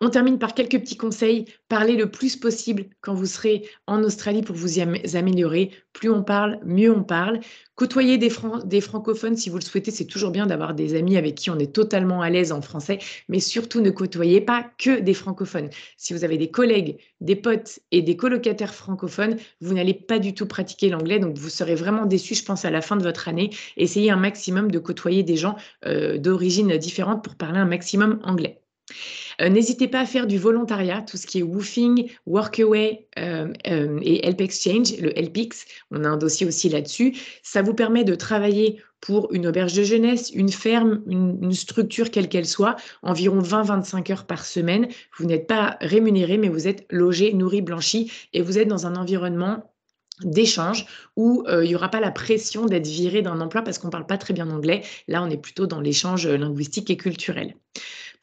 On termine par quelques petits conseils. Parlez le plus possible quand vous serez en Australie pour vous y améliorer. Plus on parle, mieux on parle. Côtoyer des, des francophones, si vous le souhaitez, c'est toujours bien d'avoir des amis avec qui on est totalement à l'aise en français, mais surtout ne côtoyez pas que des francophones. Si vous avez des collègues, des potes et des colocataires francophones, vous n'allez pas du tout pratiquer l'anglais, donc vous serez vraiment déçu, je pense, à la fin de votre année. Essayez un maximum de côtoyer des gens euh, d'origine différente pour parler un maximum anglais. Euh, n'hésitez pas à faire du volontariat, tout ce qui est woofing, workaway euh, euh, et help exchange, le helpix. On a un dossier aussi là-dessus. Ça vous permet de travailler pour une auberge de jeunesse, une ferme, une, structure quelle qu'elle soit, environ 20-25 heures par semaine. Vous n'êtes pas rémunéré, mais vous êtes logé, nourri, blanchi et vous êtes dans un environnement d'échange où il n'y aura pas la pression d'être viré d'un emploi parce qu'on ne parle pas très bien anglais. Là, on est plutôt dans l'échange linguistique et culturel.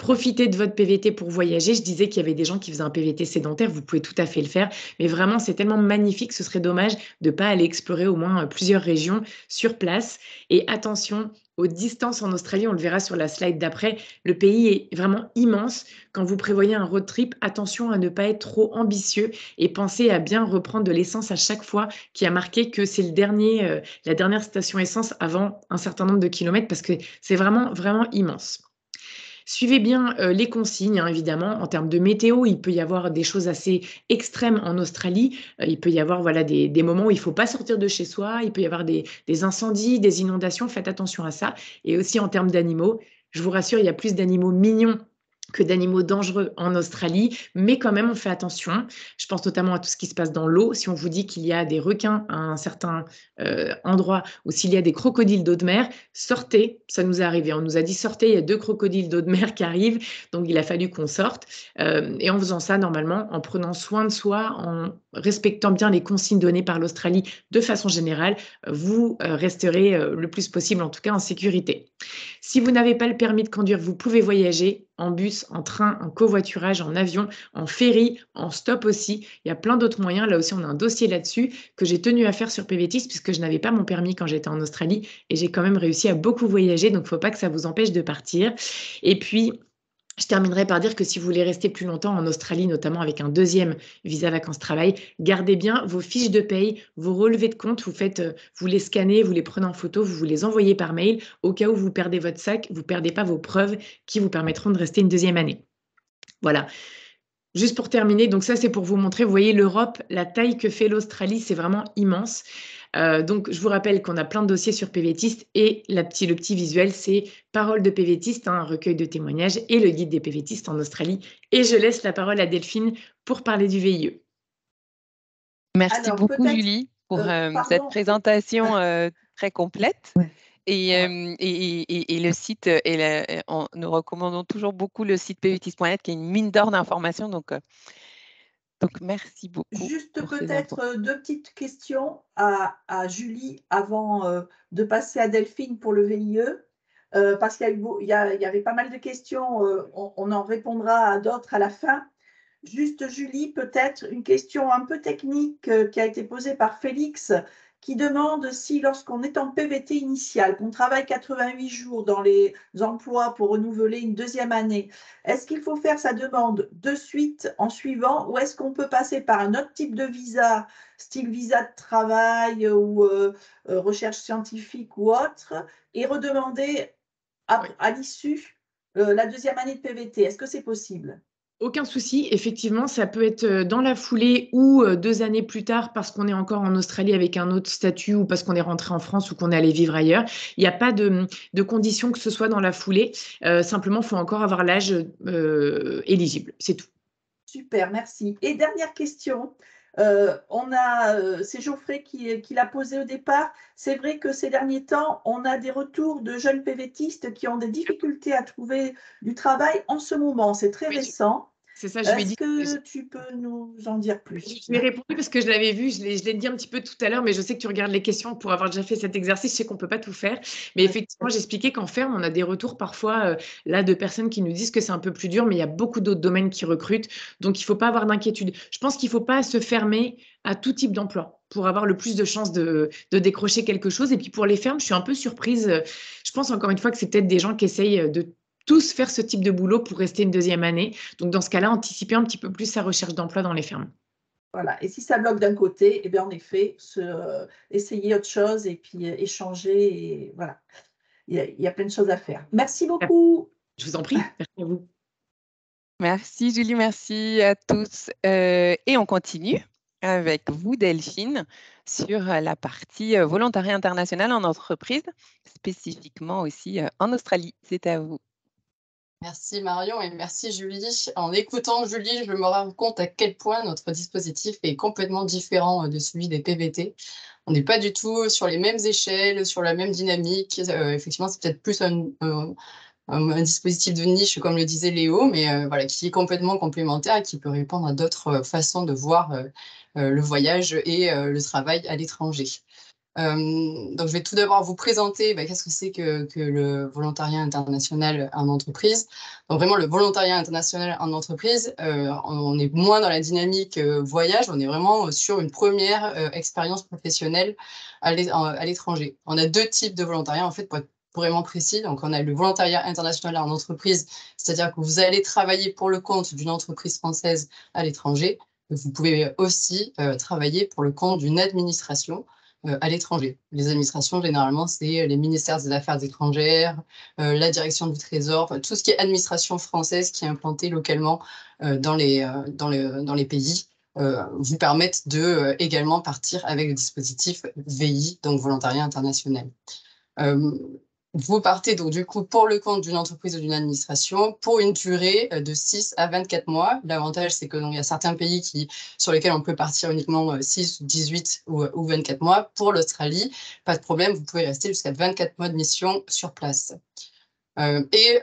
Profitez de votre PVT pour voyager. Je disais qu'il y avait des gens qui faisaient un PVT sédentaire, vous pouvez tout à fait le faire, mais vraiment c'est tellement magnifique, ce serait dommage de ne pas aller explorer au moins plusieurs régions sur place. Et attention, aux distances en Australie, on le verra sur la slide d'après, le pays est vraiment immense. Quand vous prévoyez un road trip, attention à ne pas être trop ambitieux et pensez à bien reprendre de l'essence à chaque fois qui a marqué que c'est le dernier, euh, la dernière station essence avant un certain nombre de kilomètres parce que c'est vraiment, vraiment immense. Suivez bien euh, les consignes, hein, évidemment. En termes de météo, il peut y avoir des choses assez extrêmes en Australie. Euh, il peut y avoir voilà, des, moments où il ne faut pas sortir de chez soi. Il peut y avoir des, des incendies, des inondations. Faites attention à ça. Et aussi en termes d'animaux, je vous rassure, il y a plus d'animaux mignons que d'animaux dangereux en Australie, mais quand même on fait attention. Je pense notamment à tout ce qui se passe dans l'eau. Si on vous dit qu'il y a des requins à un certain euh, endroit ou s'il y a des crocodiles d'eau de mer, sortez. Ça nous est arrivé. On nous a dit sortez, il y a deux crocodiles d'eau de mer qui arrivent, donc il a fallu qu'on sorte. Euh, et en faisant ça, normalement, en prenant soin de soi, en respectant bien les consignes données par l'Australie de façon générale, vous euh, resterez le plus possible, en tout cas en sécurité. Si vous n'avez pas le permis de conduire, vous pouvez voyager en bus, en train, en covoiturage, en avion, en ferry, en stop aussi. Il y a plein d'autres moyens. Là aussi, on a un dossier là-dessus que j'ai tenu à faire sur PVTIS puisque je n'avais pas mon permis quand j'étais en Australie et j'ai quand même réussi à beaucoup voyager. Donc, il ne faut pas que ça vous empêche de partir. Et puis, je terminerai par dire que si vous voulez rester plus longtemps en Australie, notamment avec un deuxième visa vacances-travail, gardez bien vos fiches de paye, vos relevés de compte, vous euh, vous les scannez, vous les prenez en photo, vous vous les envoyez par mail. Au cas où vous perdez votre sac, vous ne perdez pas vos preuves qui vous permettront de rester une deuxième année. Voilà. Juste pour terminer, donc ça c'est pour vous montrer, vous voyez l'Europe, la taille que fait l'Australie, c'est vraiment immense. Euh, donc, je vous rappelle qu'on a plein de dossiers sur PVTiste et le petit visuel, c'est Parole de PVTiste, hein, un recueil de témoignages et le guide des PVTistes en Australie. Et je laisse la parole à Delphine pour parler du VIE. Merci beaucoup, Julie, pour euh, euh, cette présentation très complète. Et, et, le site, et nous recommandons toujours beaucoup le site pvtis.net qui est une mine d'or d'informations. Donc, donc, merci beaucoup. Juste peut-être euh, deux petites questions à, Julie avant euh, de passer à Delphine pour le VIE. Euh, parce qu'il y, avait pas mal de questions, on, en répondra à d'autres à la fin. Juste, Julie, peut-être une question un peu technique qui a été posée par Félix qui demande si lorsqu'on est en PVT initial, qu'on travaille 88 jours dans les emplois pour renouveler une deuxième année, est-ce qu'il faut faire sa demande de suite en suivant ou est-ce qu'on peut passer par un autre type de visa, style visa de travail ou euh, euh, recherche scientifique ou autre, et redemander à, l'issue euh, la deuxième année de PVT Est-ce que c'est possible? Aucun souci, effectivement, ça peut être euh, dans la foulée ou euh, deux années plus tard parce qu'on est encore en Australie avec un autre statut ou parce qu'on est rentré en France ou qu'on est allé vivre ailleurs. Il n'y a pas de, de, condition que ce soit dans la foulée. Euh, simplement, il faut encore avoir l'âge éligible. C'est tout. Super, merci. Et dernière question. on a, c'est Geoffrey qui, qui l'a posé au départ. C'est vrai que ces derniers temps, on a des retours de jeunes PVTistes qui ont des difficultés à trouver du travail en ce moment. C'est très récent. C'est ça, je lui ai dit. Est-ce que tu peux nous en dire plus? Je lui ai répondu parce que je l'avais vu, je l'ai dit un petit peu tout à l'heure, mais je sais que tu regardes les questions pour avoir déjà fait cet exercice. Je sais qu'on ne peut pas tout faire. Mais effectivement, j'expliquais qu'en ferme, on a des retours parfois euh, là de personnes qui nous disent que c'est un peu plus dur, mais il y a beaucoup d'autres domaines qui recrutent. Donc, il ne faut pas avoir d'inquiétude. Je pense qu'il ne faut pas se fermer à tout type d'emploi pour avoir le plus de chances de, de, décrocher quelque chose. Et puis pour les fermes, je suis un peu surprise. Je pense encore une fois que c'est peut-être des gens qui essayent de tous faire ce type de boulot pour rester une deuxième année. Donc, dans ce cas-là, anticiper un petit peu plus sa recherche d'emploi dans les fermes. Voilà. Et si ça bloque d'un côté, eh bien, en effet, se, essayer autre chose et puis euh, échanger. Et voilà. Il y, a, plein de choses à faire. Merci beaucoup. Je vous en prie. Merci à vous. Merci Julie, merci à tous. Euh, et on continue avec vous, Delphine, sur la partie euh, volontariat international en entreprise, spécifiquement aussi en Australie. C'est à vous. Merci Marion et merci Julie. En écoutant Julie, je me rends compte à quel point notre dispositif est complètement différent euh, de celui des PVT. On n'est pas du tout sur les mêmes échelles, sur la même dynamique. Euh, effectivement, c'est peut-être plus un, dispositif de niche, comme le disait Léo, mais euh, voilà, qui est complètement complémentaire et qui peut répondre à d'autres façons de voir le voyage et le travail à l'étranger. Donc, je vais tout d'abord vous présenter bah, qu'est-ce que c'est que, le volontariat international en entreprise. Donc, vraiment, le volontariat international en entreprise, on est moins dans la dynamique voyage, on est vraiment sur une première expérience professionnelle à l'étranger. On a deux types de volontariat, en fait, pour être vraiment précis. Donc, on a le volontariat international en entreprise, c'est-à-dire que vous allez travailler pour le compte d'une entreprise française à l'étranger. Vous pouvez aussi travailler pour le compte d'une administration euh, à l'étranger. Les administrations, généralement, c'est les ministères des Affaires étrangères, euh, la direction du Trésor, tout ce qui est administration française qui est implantée localement euh, dans, les, dans, dans les pays. vous permettent de également partir avec le dispositif VI, donc volontariat international. Vous partez donc du coup pour le compte d'une entreprise ou d'une administration pour une durée euh, de 6 à 24 mois. L'avantage, c'est qu'il y a certains pays qui, sur lesquels on peut partir uniquement 6, euh, 18 ou, 24 mois. Pour l'Australie, pas de problème, vous pouvez rester jusqu'à 24 mois de mission sur place. Euh, et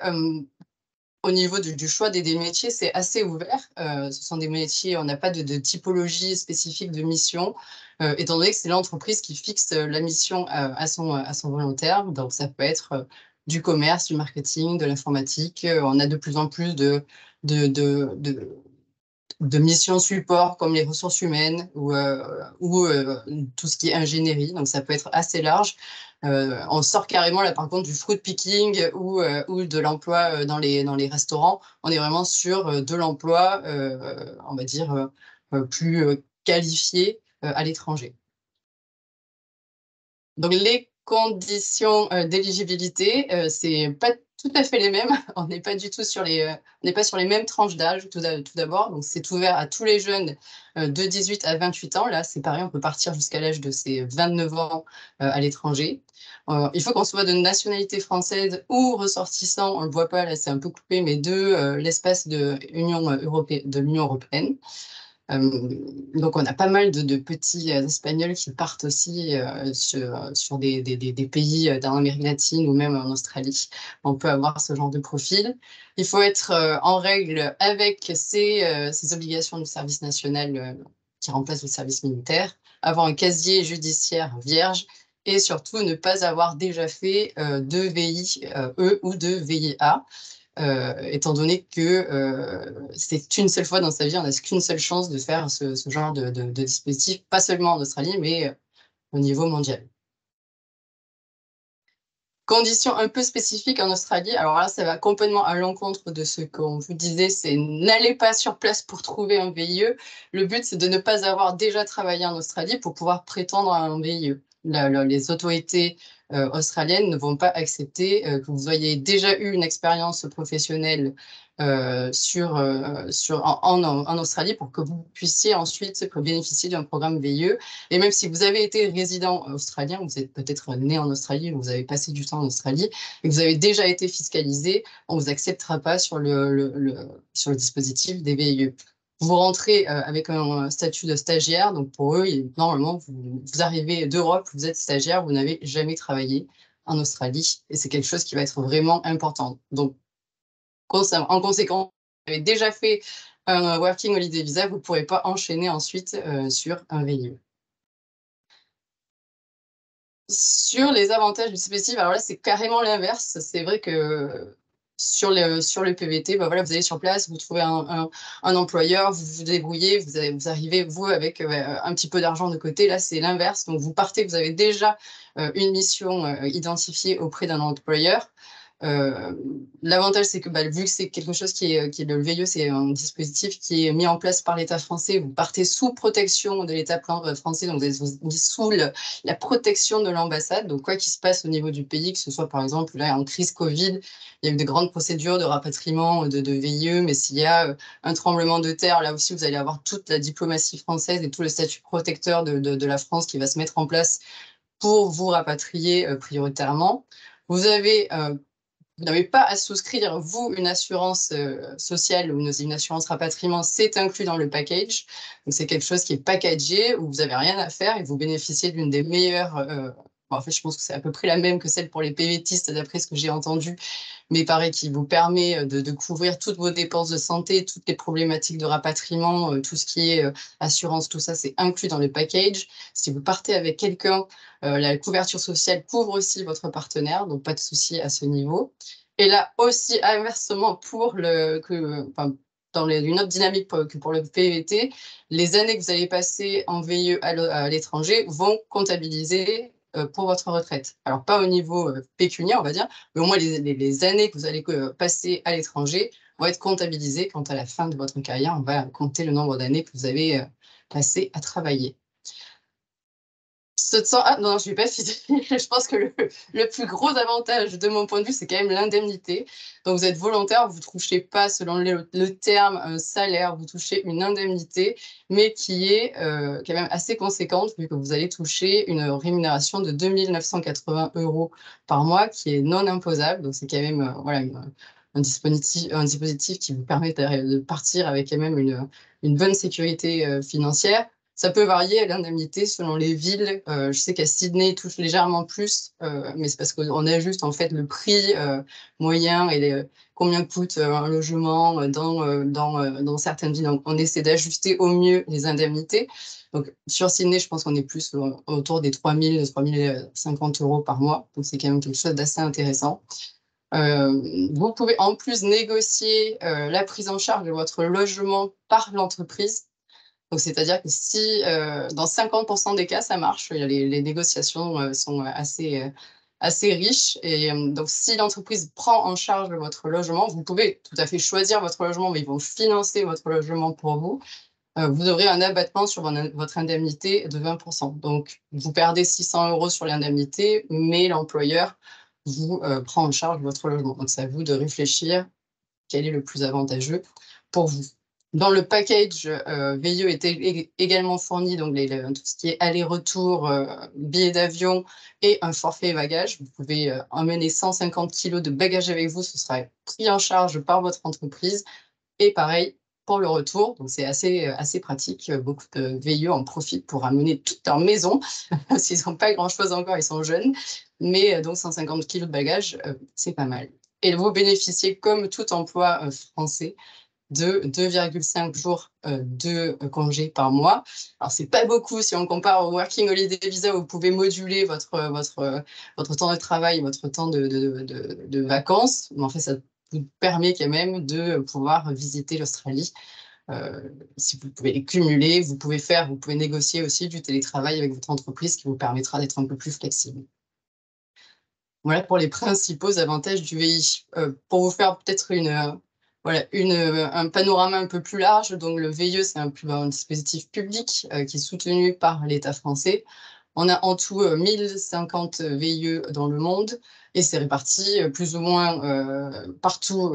au niveau du, choix des, métiers, c'est assez ouvert. ce sont des métiers, on n'a pas de, typologie spécifique de mission. Euh, étant donné que c'est l'entreprise qui fixe euh, la mission euh, à, son, volontaire. Donc, ça peut être du commerce, du marketing, de l'informatique. on a de plus en plus de, missions support comme les ressources humaines ou, ou tout ce qui est ingénierie. Donc, ça peut être assez large. on sort carrément là par contre du fruit picking ou, de l'emploi dans les, dans les restaurants. On est vraiment sur de l'emploi, on va dire, plus qualifié euh, à l'étranger. Donc les conditions euh, d'éligibilité, euh, c'est pas tout à fait les mêmes. On n'est pas du tout sur les, on n'est pas sur les mêmes tranches d'âge tout d'abord. Donc c'est ouvert à tous les jeunes de 18 à 28 ans. Là, c'est pareil, on peut partir jusqu'à l'âge de ses 29 ans à l'étranger. il faut qu'on soit de nationalité française ou ressortissant. On le voit pas là, c'est un peu coupé, mais de l'espace de l'Union européenne. Euh, donc, on a pas mal de, petits euh, Espagnols qui partent aussi euh, sur, des, pays dans l'Amérique latine ou même en Australie. On peut avoir ce genre de profil. Il faut être en règle avec ses, obligations du service national qui remplace le service militaire, avoir un casier judiciaire vierge et surtout ne pas avoir déjà fait de VIE ou de VIA. Euh, étant donné que euh, c'est une seule fois dans sa vie, on n'a qu'une seule chance de faire ce, genre de, dispositif, pas seulement en Australie, mais euh, au niveau mondial. Conditions un peu spécifiques en Australie. Alors là, ça va complètement à l'encontre de ce qu'on vous disait, c'est n'allez pas sur place pour trouver un VIE. Le but, c'est de ne pas avoir déjà travaillé en Australie pour pouvoir prétendre à un VIE. les autorités euh, australiennes ne vont pas accepter euh, que vous ayez déjà eu une expérience professionnelle euh, sur, sur, en, en, Australie pour que vous puissiez ensuite bénéficier d'un programme VIE. Et même si vous avez été résident australien, vous êtes peut-être né en Australie, vous avez passé du temps en Australie, et vous avez déjà été fiscalisé, on ne vous acceptera pas sur le, le, sur le dispositif des VIE vous rentrez euh, avec un statut de stagiaire. Donc pour eux, normalement, vous, arrivez d'Europe, vous êtes stagiaire, vous n'avez jamais travaillé en Australie. Et c'est quelque chose qui va être vraiment important. Donc en conséquence, vous avez déjà fait un Working Holiday Visa, vous ne pourrez pas enchaîner ensuite euh, sur un VIE. Sur les avantages du CPC, alors là, c'est carrément l'inverse. C'est vrai que sur le, sur PVT, bah vous allez sur place, vous trouvez un, un, employeur, vous vous débrouillez, vous, vous arrivez, vous, avec euh, un petit peu d'argent de côté. Là, c'est l'inverse. Donc, vous partez, vous avez déjà euh, une mission euh, identifiée auprès d'un employeur. Euh, l'avantage, c'est que bah, vu que c'est quelque chose qui est, qui est le VIE, c'est un dispositif qui est mis en place par l'État français. Vous partez sous protection de l'État euh, français, donc vous êtes sous la protection de l'ambassade. Donc, quoi qu'il se passe au niveau du pays, que ce soit par exemple là en crise Covid, il y a eu de grandes procédures de rapatriement de, de VIE, mais s'il y a euh, un tremblement de terre, là aussi, vous allez avoir toute la diplomatie française et tout le statut protecteur de, la France qui va se mettre en place pour vous rapatrier prioritairement. Vous avez vous n'avez pas à souscrire, vous, une assurance euh, sociale ou une assurance rapatriement, c'est inclus dans le package. Donc, c'est quelque chose qui est packagé, où vous n'avez rien à faire et vous bénéficiez d'une des meilleures, euh, en fait, je pense que c'est à peu près la même que celle pour les PVTistes, d'après ce que j'ai entendu, mais pareil, qui vous permet de, couvrir toutes vos dépenses de santé, toutes les problématiques de rapatriement, tout ce qui est assurance, tout ça, c'est inclus dans le package. Si vous partez avec quelqu'un, la couverture sociale couvre aussi votre partenaire, donc pas de souci à ce niveau. Et là aussi, inversement, pour le, dans une autre dynamique que pour le PVT, les années que vous allez passer en VIE à l'étranger vont comptabiliser euh, pour votre retraite. Alors, pas au niveau euh, pécuniaire, on va dire, mais au moins les, années que vous allez euh, passer à l'étranger vont être comptabilisées quand à la fin de votre carrière, on va compter le nombre d'années que vous avez passé à travailler. Ah, non, je vais pas je pense que le, plus gros avantage de mon point de vue, c'est quand même l'indemnité. Donc, vous êtes volontaire, vous ne touchez pas, selon le, terme, un salaire, vous touchez une indemnité, mais qui est euh, quand même assez conséquente, vu que vous allez toucher une rémunération de 2 980 euros par mois, qui est non imposable. Donc, c'est quand même euh, voilà, un, dispositif, qui vous permet de, partir avec quand même une, une bonne sécurité euh, financière. Ça peut varier l'indemnité selon les villes. Euh, je sais qu'à Sydney, touche légèrement plus, euh, mais c'est parce qu'on ajuste en fait le prix euh, moyen et combien coûte un logement dans, dans, dans, certaines villes. Donc, on essaie d'ajuster au mieux les indemnités. Donc, sur Sydney, je pense qu'on est plus autour des 3 000, 3 050 euros par mois. Donc, c'est quand même quelque chose d'assez intéressant. vous pouvez en plus négocier la prise en charge de votre logement par l'entreprise c'est-à-dire que si euh, dans 50% des cas, ça marche, les, négociations euh, sont assez, euh, assez riches. Et donc, si l'entreprise prend en charge votre logement, vous pouvez tout à fait choisir votre logement, mais ils vont financer votre logement pour vous. vous aurez un abattement sur votre indemnité de 20%. Donc, vous perdez 600 euros sur l'indemnité, mais l'employeur vous prend en charge votre logement. Donc, c'est à vous de réfléchir quel est le plus avantageux pour vous. Dans le package, euh, VIE est également fourni donc tout ce qui est aller-retour, euh, billets d'avion et un forfait bagage. Vous pouvez euh, emmener 150 kg de bagages avec vous, ce sera pris en charge par votre entreprise. Et pareil pour le retour, donc c'est assez, assez pratique. Beaucoup de VIE en profitent pour amener toute leur maison, s'ils n'ont pas grand-chose encore, ils sont jeunes. Mais donc 150 kg de bagages, c'est pas mal. Et vous bénéficiez, comme tout emploi français, de 2,5 jours euh, de euh, congé par mois. Alors, c'est pas beaucoup si on compare au Working Holiday Visa où vous pouvez moduler votre, euh, votre, votre temps de travail, votre temps de, de, vacances. Mais en fait, ça vous permet quand même de pouvoir visiter l'Australie. si vous pouvez les cumuler, vous pouvez faire, vous pouvez négocier aussi du télétravail avec votre entreprise qui vous permettra d'être un peu plus flexible. Voilà pour les principaux avantages du VI. pour vous faire peut-être une, voilà, euh, un panorama un peu plus large. Donc, le VIE, c'est un, dispositif public euh, qui est soutenu par l'État français. On a en tout 1050 euh, VIE dans le monde et c'est réparti plus ou moins partout.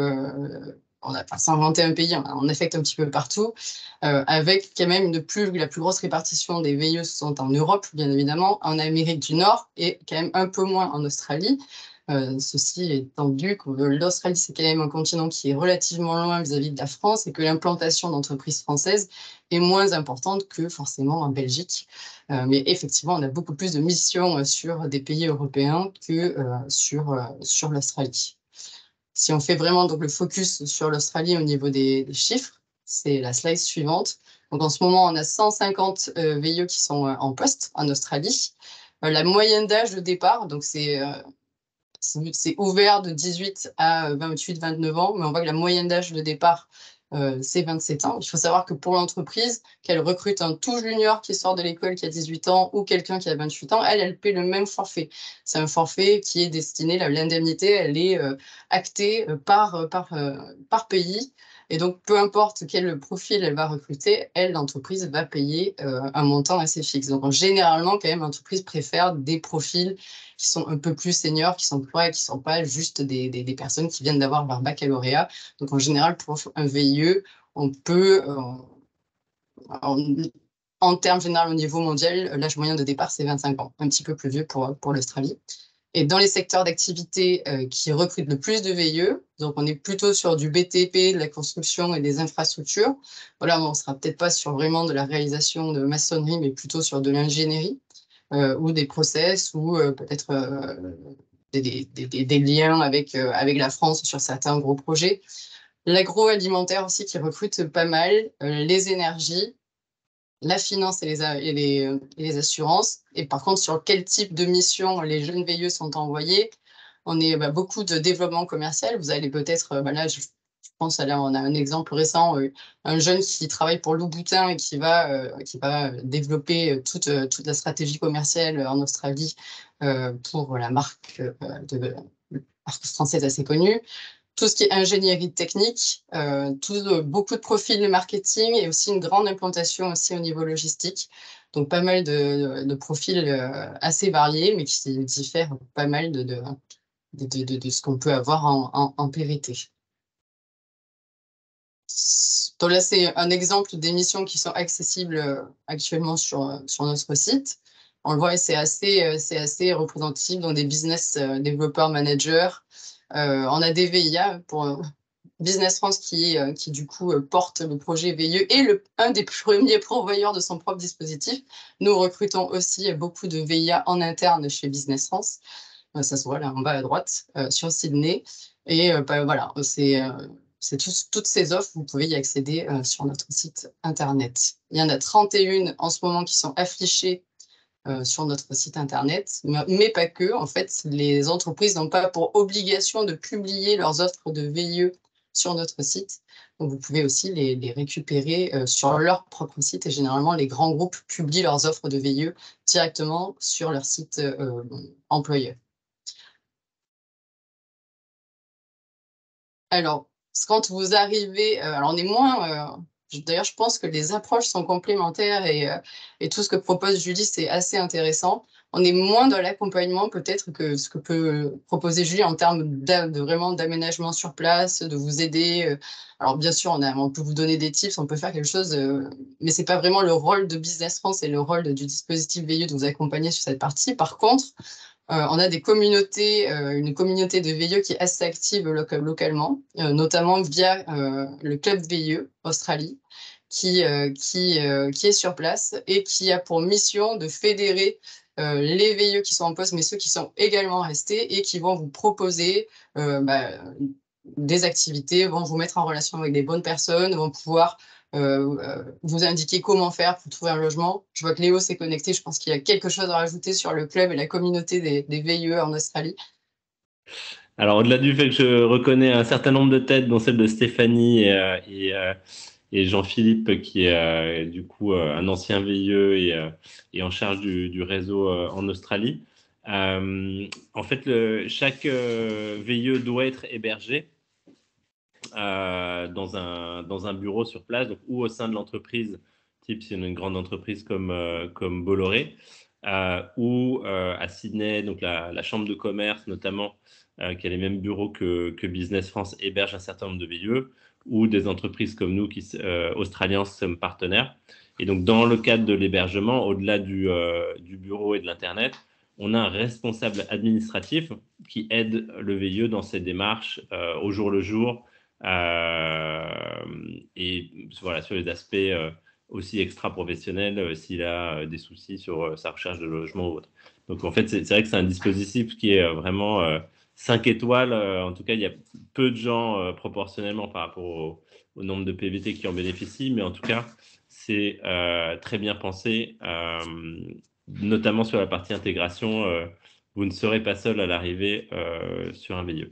on a 121 pays, on affecte un petit peu partout, avec quand même la plus grosse répartition des VIE sont en Europe, bien évidemment, en Amérique du Nord et quand même un peu moins en Australie. Euh, ceci étant dû que l'Australie, c'est quand même un continent qui est relativement loin vis-à-vis de la France et que l'implantation d'entreprises françaises est moins importante que forcément en Belgique. Euh, mais effectivement, on a beaucoup plus de missions euh, sur des pays européens que sur, sur l'Australie. Si on fait vraiment donc, le focus sur l'Australie au niveau des, chiffres, c'est la slide suivante. Donc en ce moment, on a 150 VIE qui sont en poste en Australie. la moyenne d'âge de départ, donc c'est c'est ouvert de 18 à 28, 29 ans, mais on voit que la moyenne d'âge de départ, euh, c'est 27 ans. Il faut savoir que pour l'entreprise, qu'elle recrute un tout junior qui sort de l'école qui a 18 ans ou quelqu'un qui a 28 ans, elle, elle paie le même forfait. C'est un forfait qui est destiné, l'indemnité, elle est euh, actée euh, par, par, par pays. Et donc, peu importe quel profil elle va recruter, elle, l'entreprise, va payer euh, un montant assez fixe. Donc, généralement, quand même, l'entreprise préfère des profils qui sont un peu plus seniors, qui sont prêts, qui ne sont pas juste des, des, personnes qui viennent d'avoir leur baccalauréat. Donc, en général, pour un VIE, on peut, euh, en, termes généraux au niveau mondial, l'âge moyen de départ, c'est 25 ans, un petit peu plus vieux pour, pour l'Australie. Et dans les secteurs d'activité euh, qui recrutent le plus de VIE, donc on est plutôt sur du BTP, de la construction et des infrastructures. Voilà, on ne sera peut-être pas sur vraiment de la réalisation de maçonnerie, mais plutôt sur de l'ingénierie. ou des process ou peut-être des, des, liens avec, avec la France sur certains gros projets. L'agroalimentaire aussi qui recrute pas mal, les énergies, la finance et les, assurances. Et par contre, sur quel type de mission les jeunes veilleux sont envoyés On est bah, beaucoup de développement commercial. Vous allez peut-être, bah, là, je, pense, là, on a un exemple récent, euh, un jeune qui travaille pour Louboutin et qui va, euh, qui va développer toute, toute la stratégie commerciale en Australie euh, pour la marque française assez connue tout ce qui est ingénierie technique, euh, euh, beaucoup de profils de marketing et aussi une grande implantation aussi au niveau logistique. Donc pas mal de, profils euh, assez variés, mais qui diffèrent pas mal de, ce qu'on peut avoir en, périté. Donc là, c'est un exemple des missions qui sont accessibles actuellement sur, notre site. On le voit, c'est assez, assez représentatif, donc des business développeurs, managers, on a des VIA pour euh, Business France qui, euh, du coup porte le projet VIE et le, un des premiers pourvoyeurs de son propre dispositif. Nous recrutons aussi beaucoup de VIA en interne chez Business France. Ça se voit là en bas à droite sur Sydney. Et bah, voilà, c'est c'est toutes ces offres, vous pouvez y accéder sur notre site internet. Il y en a 31 en ce moment qui sont affichées euh, sur notre site internet, mais pas que. En fait, les entreprises n'ont pas pour obligation de publier leurs offres de VIE sur notre site. Vous pouvez aussi les, récupérer euh, sur leur propre site. Et généralement, les grands groupes publient leurs offres de VIE directement sur leur site euh, employeur. Alors, quand vous arrivez, alors on est moins D'ailleurs, je pense que les approches sont complémentaires et, euh, et tout ce que propose Julie, c'est assez intéressant. On est moins dans l'accompagnement peut-être que ce que peut proposer Julie en termes de vraiment d'aménagement sur place, de vous aider. Euh. Alors bien sûr, on, peut vous donner des tips, on peut faire quelque chose, euh, mais c'est pas vraiment le rôle de Business France et le rôle du dispositif VIE de vous accompagner sur cette partie. Par contre, euh, on a des communautés, euh, une communauté de VIE qui est assez active localement, euh, notamment via le club VIE Australie, qui, qui, qui est sur place et qui a pour mission de fédérer les VIE qui sont en poste, mais ceux qui sont également restés et qui vont vous proposer bah, des activités, vont vous mettre en relation avec des bonnes personnes, vont pouvoir euh, euh, vous indiquer comment faire pour trouver un logement. Je vois que Léo s'est connecté. Je pense qu'il y a quelque chose à rajouter sur le club et la communauté des, des VIE en Australie. Alors, au-delà du fait que je reconnais un certain nombre de têtes, dont celle de Stéphanie et, euh, Jean-Philippe, qui est du coup un ancien VIE et, en charge du, réseau en Australie. en fait, chaque VIE doit être hébergé euh, dans, un, bureau sur place ou au sein de l'entreprise, type c'est une grande entreprise comme, euh, comme Bolloré, euh, ou à Sydney, donc la, chambre de commerce notamment, qui a les mêmes bureaux que, que, Business France, héberge un certain nombre de VIE, ou des entreprises comme nous, qui, australiens, sommes partenaires. Et donc, dans le cadre de l'hébergement, au-delà du, du, bureau et de l'Internet, on a un responsable administratif qui aide le VIE dans ses démarches au jour le jour, euh, et voilà, sur les aspects euh, aussi extra-professionnels, euh, s'il a des soucis sur sa recherche de logement ou autre. Donc en fait, c'est vrai que c'est un dispositif qui est vraiment 5 étoiles. en tout cas, il y a peu de gens proportionnellement par rapport au, nombre de PVT qui en bénéficient, mais en tout cas, c'est très bien pensé, notamment sur la partie intégration. vous ne serez pas seul à l'arrivée sur un VIE.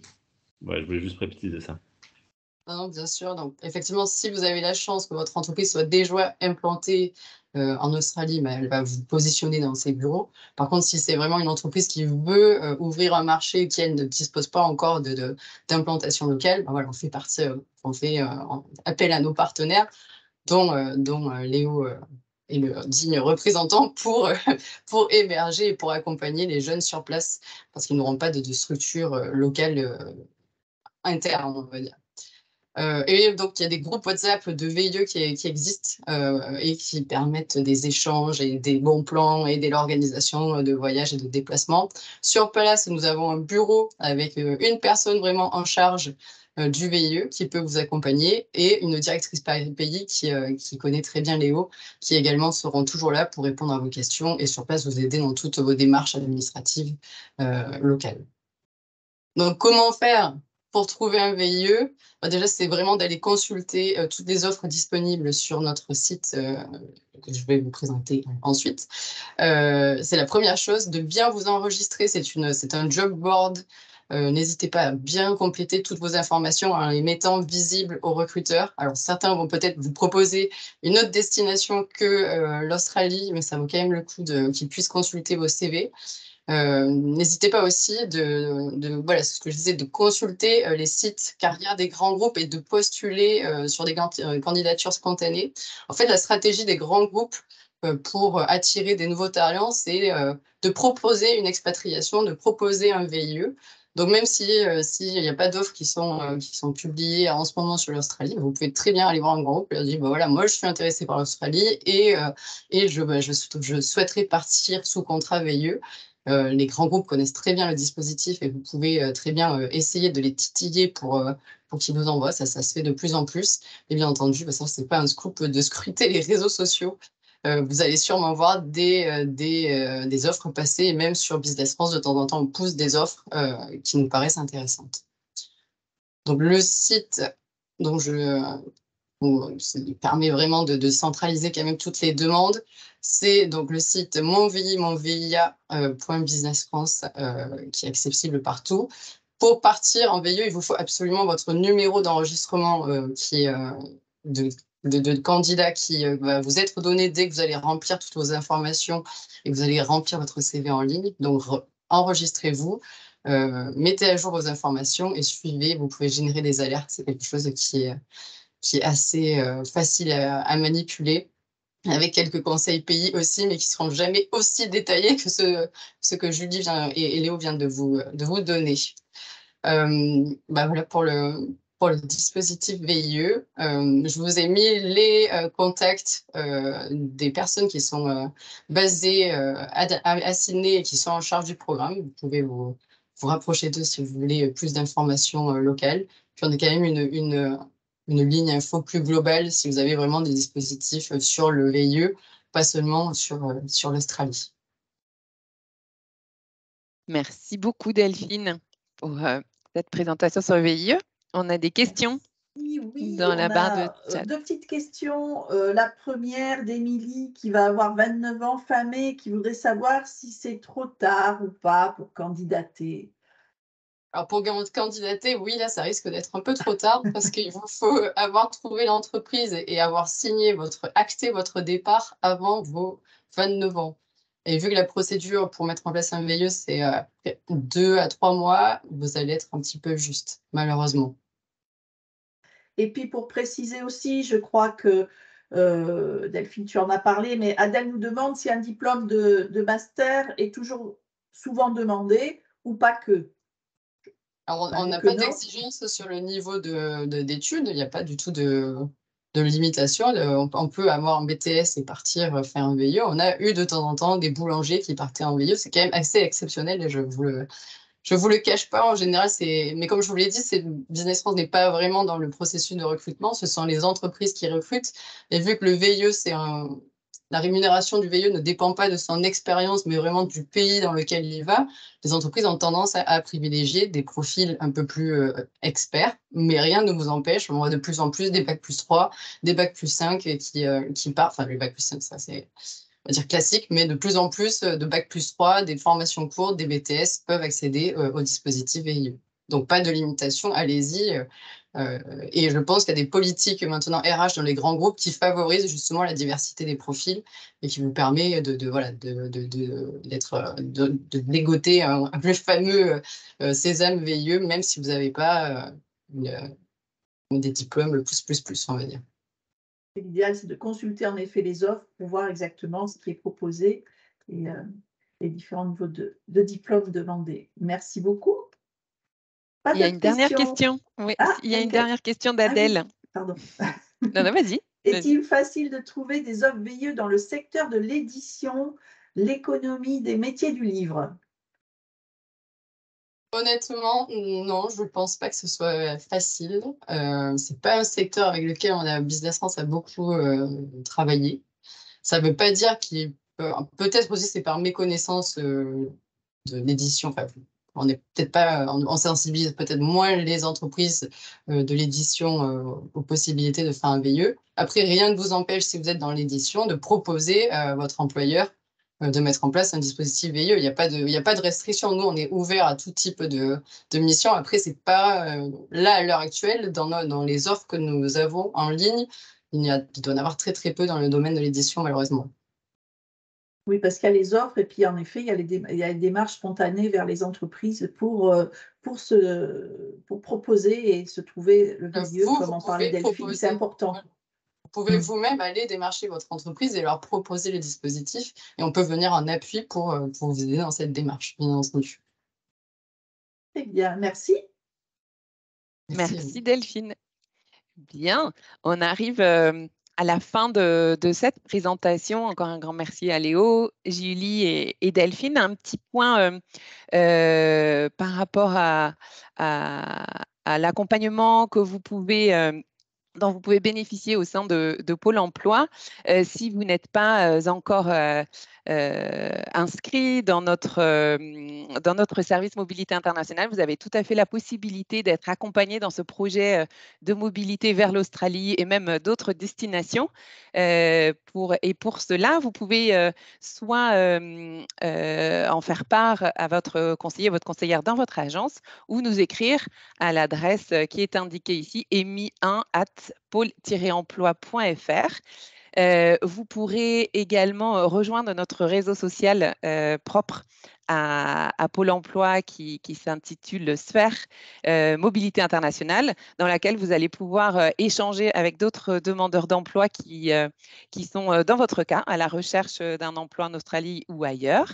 je voulais juste préciser ça bien sûr. Donc, effectivement, si vous avez la chance que votre entreprise soit déjà implantée euh, en Australie, bah, elle va vous positionner dans ses bureaux. Par contre, si c'est vraiment une entreprise qui veut euh, ouvrir un marché qui elle ne dispose pas encore d'implantation de, locale, bah, voilà, on fait partie, euh, on fait appel à nos partenaires, dont, dont Léo est le digne représentant pour, pour héberger et pour accompagner les jeunes sur place, parce qu'ils n'auront pas de, de structure locale interne, on va dire. Euh, et donc, il y a des groupes WhatsApp de VIE qui, existent euh, et qui permettent des échanges et des bons plans, et de l'organisation de voyages et de déplacements. Sur place, nous avons un bureau avec euh, une personne vraiment en charge du VIE qui peut vous accompagner et une directrice pays qui, qui connaît très bien Léo, qui également seront toujours là pour répondre à vos questions et sur place vous aider dans toutes vos démarches administratives locales. Donc, comment faire? Pour trouver un VIE, bah, déjà, c'est vraiment d'aller consulter euh, toutes les offres disponibles sur notre site euh, que je vais vous présenter ensuite. Euh, c'est la première chose, de bien vous enregistrer. C'est un job board. N'hésitez pas à bien compléter toutes vos informations en les mettant visibles aux recruteurs. Alors, certains vont peut-être vous proposer une autre destination que l'Australie, mais ça vaut quand même le coup qu'ils puissent consulter vos CV. Euh, n'hésitez pas aussi de, voilà, ce que je disais, de consulter euh, les sites carrières des grands groupes et de postuler euh, sur des candidatures spontanées. En fait, la stratégie des grands groupes pour attirer des nouveaux talents, c'est de proposer une expatriation, de proposer un VIE. Donc même si s'il n'y a pas d'offres qui sont qui sont publiées en ce moment sur l'Australie, vous pouvez très bien aller voir un groupe et leur dire bah, voilà moi je suis intéressé par l'Australie et et je, bah, je, je souhaiterais partir sous contrat VIE euh, les grands groupes connaissent très bien le dispositif et vous pouvez euh, très bien euh, essayer de les titiller pour, pour qu'ils vous envoient. Ça, ça se fait de plus en plus. Et bien entendu, bah, ce n'est pas un scoop de scruter les réseaux sociaux. vous allez sûrement voir des, des, des, offres passer, et même sur Business France, de temps en temps, on pousse des offres qui nous paraissent intéressantes. Donc, le site dont je, ça permet vraiment de, centraliser quand même toutes les demandes. C'est donc le site monvi.businessfrance euh, qui est accessible partout. Pour partir en VIE, il vous faut absolument votre numéro d'enregistrement euh, qui euh, de, candidat qui va vous être donné dès que vous allez remplir toutes vos informations et que vous allez remplir votre CV en ligne. Donc, enregistrez-vous. mettez à jour vos informations et suivez. Vous pouvez générer des alertes. C'est quelque chose qui est, qui est assez euh, facile à, manipuler avec quelques conseils pays aussi, mais qui ne seront jamais aussi détaillés que ce, que Julie et, Léo viennent de vous, de vous donner. Euh, bah voilà pour le, pour le dispositif VIE. Euh, je vous ai mis les contacts des personnes qui sont basées, assignées et qui sont en charge du programme. Vous pouvez vous, vous rapprocher d'eux si vous voulez plus d'informations locales. Puis on a quand même une, une ligne info plus globale si vous avez vraiment des dispositifs sur le VIE, pas seulement sur, euh, sur l'Australie. Merci beaucoup Delphine pour euh, cette présentation sur le VIE. On a des questions oui, oui, dans la barre de chat. Deux petites questions. Euh, la première d'Émilie qui va avoir 29 ans, et qui voudrait savoir si c'est trop tard ou pas pour candidater. Alors pour candidater, oui, là, ça risque d'être un peu trop tard parce qu'il vous faut avoir trouvé l'entreprise et avoir signé votre, acté votre départ avant vos 29 ans. Et vu que la procédure pour mettre en place un VIE, c'est euh, deux à trois mois, vous allez être un petit peu juste, malheureusement. Et puis pour préciser aussi, je crois que euh, Delphine, tu en as parlé, mais Adèle nous demande si un diplôme de, de master est toujours souvent demandé ou pas que. Alors, on n'a pas d'exigence sur le niveau d'études, il n'y a pas du tout de, limitation. On, peut avoir un BTS et partir euh, faire un VIE. On a eu de temps en temps des boulangers qui partaient en VIE. C'est quand même assez exceptionnel et je vous le, je vous le cache pas. En général, c'est, mais comme je vous l'ai dit, Business France n'est pas vraiment dans le processus de recrutement. Ce sont les entreprises qui recrutent. Et vu que le VIE, c'est un, la rémunération du VIE ne dépend pas de son expérience, mais vraiment du pays dans lequel il va. Les entreprises ont tendance à, privilégier des profils un peu plus euh, experts, mais rien ne vous empêche. On voit de plus en plus des bacs plus 3, des bacs plus 5 qui, euh, qui partent. Enfin, les bacs plus 5, ça c'est dire classique, mais de plus en plus euh, de bac plus 3, des formations courtes, des BTS peuvent accéder au dispositif VIE. Donc, pas de limitation, allez-y. Euh, et je pense qu'il y a des politiques maintenant RH dans les grands groupes qui favorisent justement la diversité des profils et qui vous permet de, voilà de, d'être de, de, dégoter un, un fameux euh, sésame VIE même si vous n'avez pas euh, des diplômes le plus plus plus on va dire. L'idéal c'est de consulter en effet les offres pour voir exactement ce qui est proposé et les différents niveaux de, de diplômes demandés. Merci beaucoup il y a une dernière question. Oui, ah, il y a une dernière question ah d'Adèle. pardon. non, non, vas-y. Est-il facile de trouver des offres VIE dans le secteur de l'édition, l'économie, des métiers du livre? Honnêtement, non, je ne pense pas que ce soit facile. Euh, ce n'est pas un secteur avec lequel on a Business France a beaucoup euh, travaillé. Ça ne veut pas dire qu'il peut, peut-être aussi c'est par méconnaissance euh, de l'édition. On n'est peut-être pas, on, sensibilise peut-être moins les entreprises de l'édition aux possibilités de faire un VIE. Après, rien ne vous empêche, si vous êtes dans l'édition, de proposer à votre employeur euh, de mettre en place un dispositif VIE. Il n'y a, pas de, il a pas de restriction. Nous, on est ouvert à tout type de, mission. Après, c'est pas euh, là, à l'heure actuelle, dans, les offres que nous avons en ligne, il, y a, il doit en avoir très, très peu dans le domaine de l'édition, malheureusement. Oui, parce qu'il y a les offres et puis en effet, il y a les, il y a les démarches spontanées vers les entreprises pour, euh, pour, se, pour proposer et se trouver le VIE, comme on parlait Delphine. C'est important pouvez mm. vous-même aller démarcher votre entreprise et leur proposer les dispositifs et on peut venir en appui pour, euh, pour vous aider dans cette démarche, bien entendu. Eh bien, merci. Merci, Delphine. Bien, on arrive euh, à la fin de, cette présentation. Encore un grand merci à Léo, Julie et, Delphine. Un petit point euh, par rapport à, à l'accompagnement que vous pouvez dont vous pouvez bénéficier au sein de, Pôle emploi. Euh, si vous n'êtes pas euh, encore euh, inscrit dans notre, dans notre service mobilité internationale, vous avez tout à fait la possibilité d'être accompagné dans ce projet de mobilité vers l'Australie et même d'autres destinations. et pour cela, vous pouvez soit en faire part à votre conseiller, votre conseillère dans votre agence, ou nous écrire à l'adresse qui est indiquée ici, emi1 at pôle-emploi.fr. Euh, vous pourrez également rejoindre notre réseau social euh, propre à, Pôle emploi qui, s'intitule Sphère euh, Mobilité internationale, dans laquelle vous allez pouvoir euh, échanger avec d'autres demandeurs d'emploi qui, euh, qui sont, dans votre cas, à la recherche d'un emploi en Australie ou ailleurs.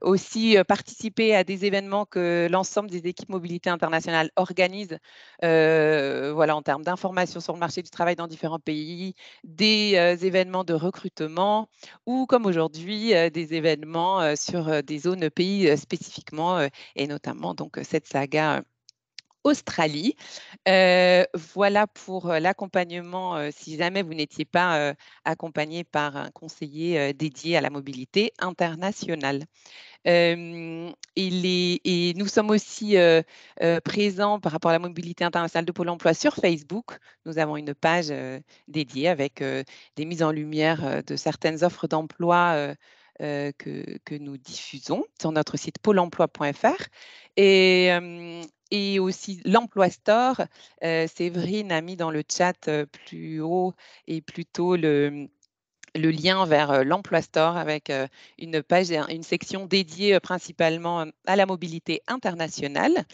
aussi participer à des événements que l'ensemble des équipes mobilité internationale organisent voilà, en termes d'information sur le marché du travail dans différents pays, des événements de recrutement ou comme aujourd'hui des événements sur des zones pays spécifiquement, et notamment donc cette saga Australie. voilà pour l'accompagnement si jamais vous n'étiez pas accompagné par un conseiller dédié à la mobilité internationale. et, et, nous sommes aussi présents par rapport à la mobilité internationale de Pôle emploi sur Facebook. Nous avons une page dédiée avec des mises en lumière de certaines offres d'emploi euh, que, nous diffusons sur notre site pôle emploi.fr. Et, et aussi l'Emploi Store. Euh, Séverine a mis dans le chat euh, plus haut et plutôt le, le lien vers l'Emploi Store avec une page, une section dédiée principalement à la mobilité internationale.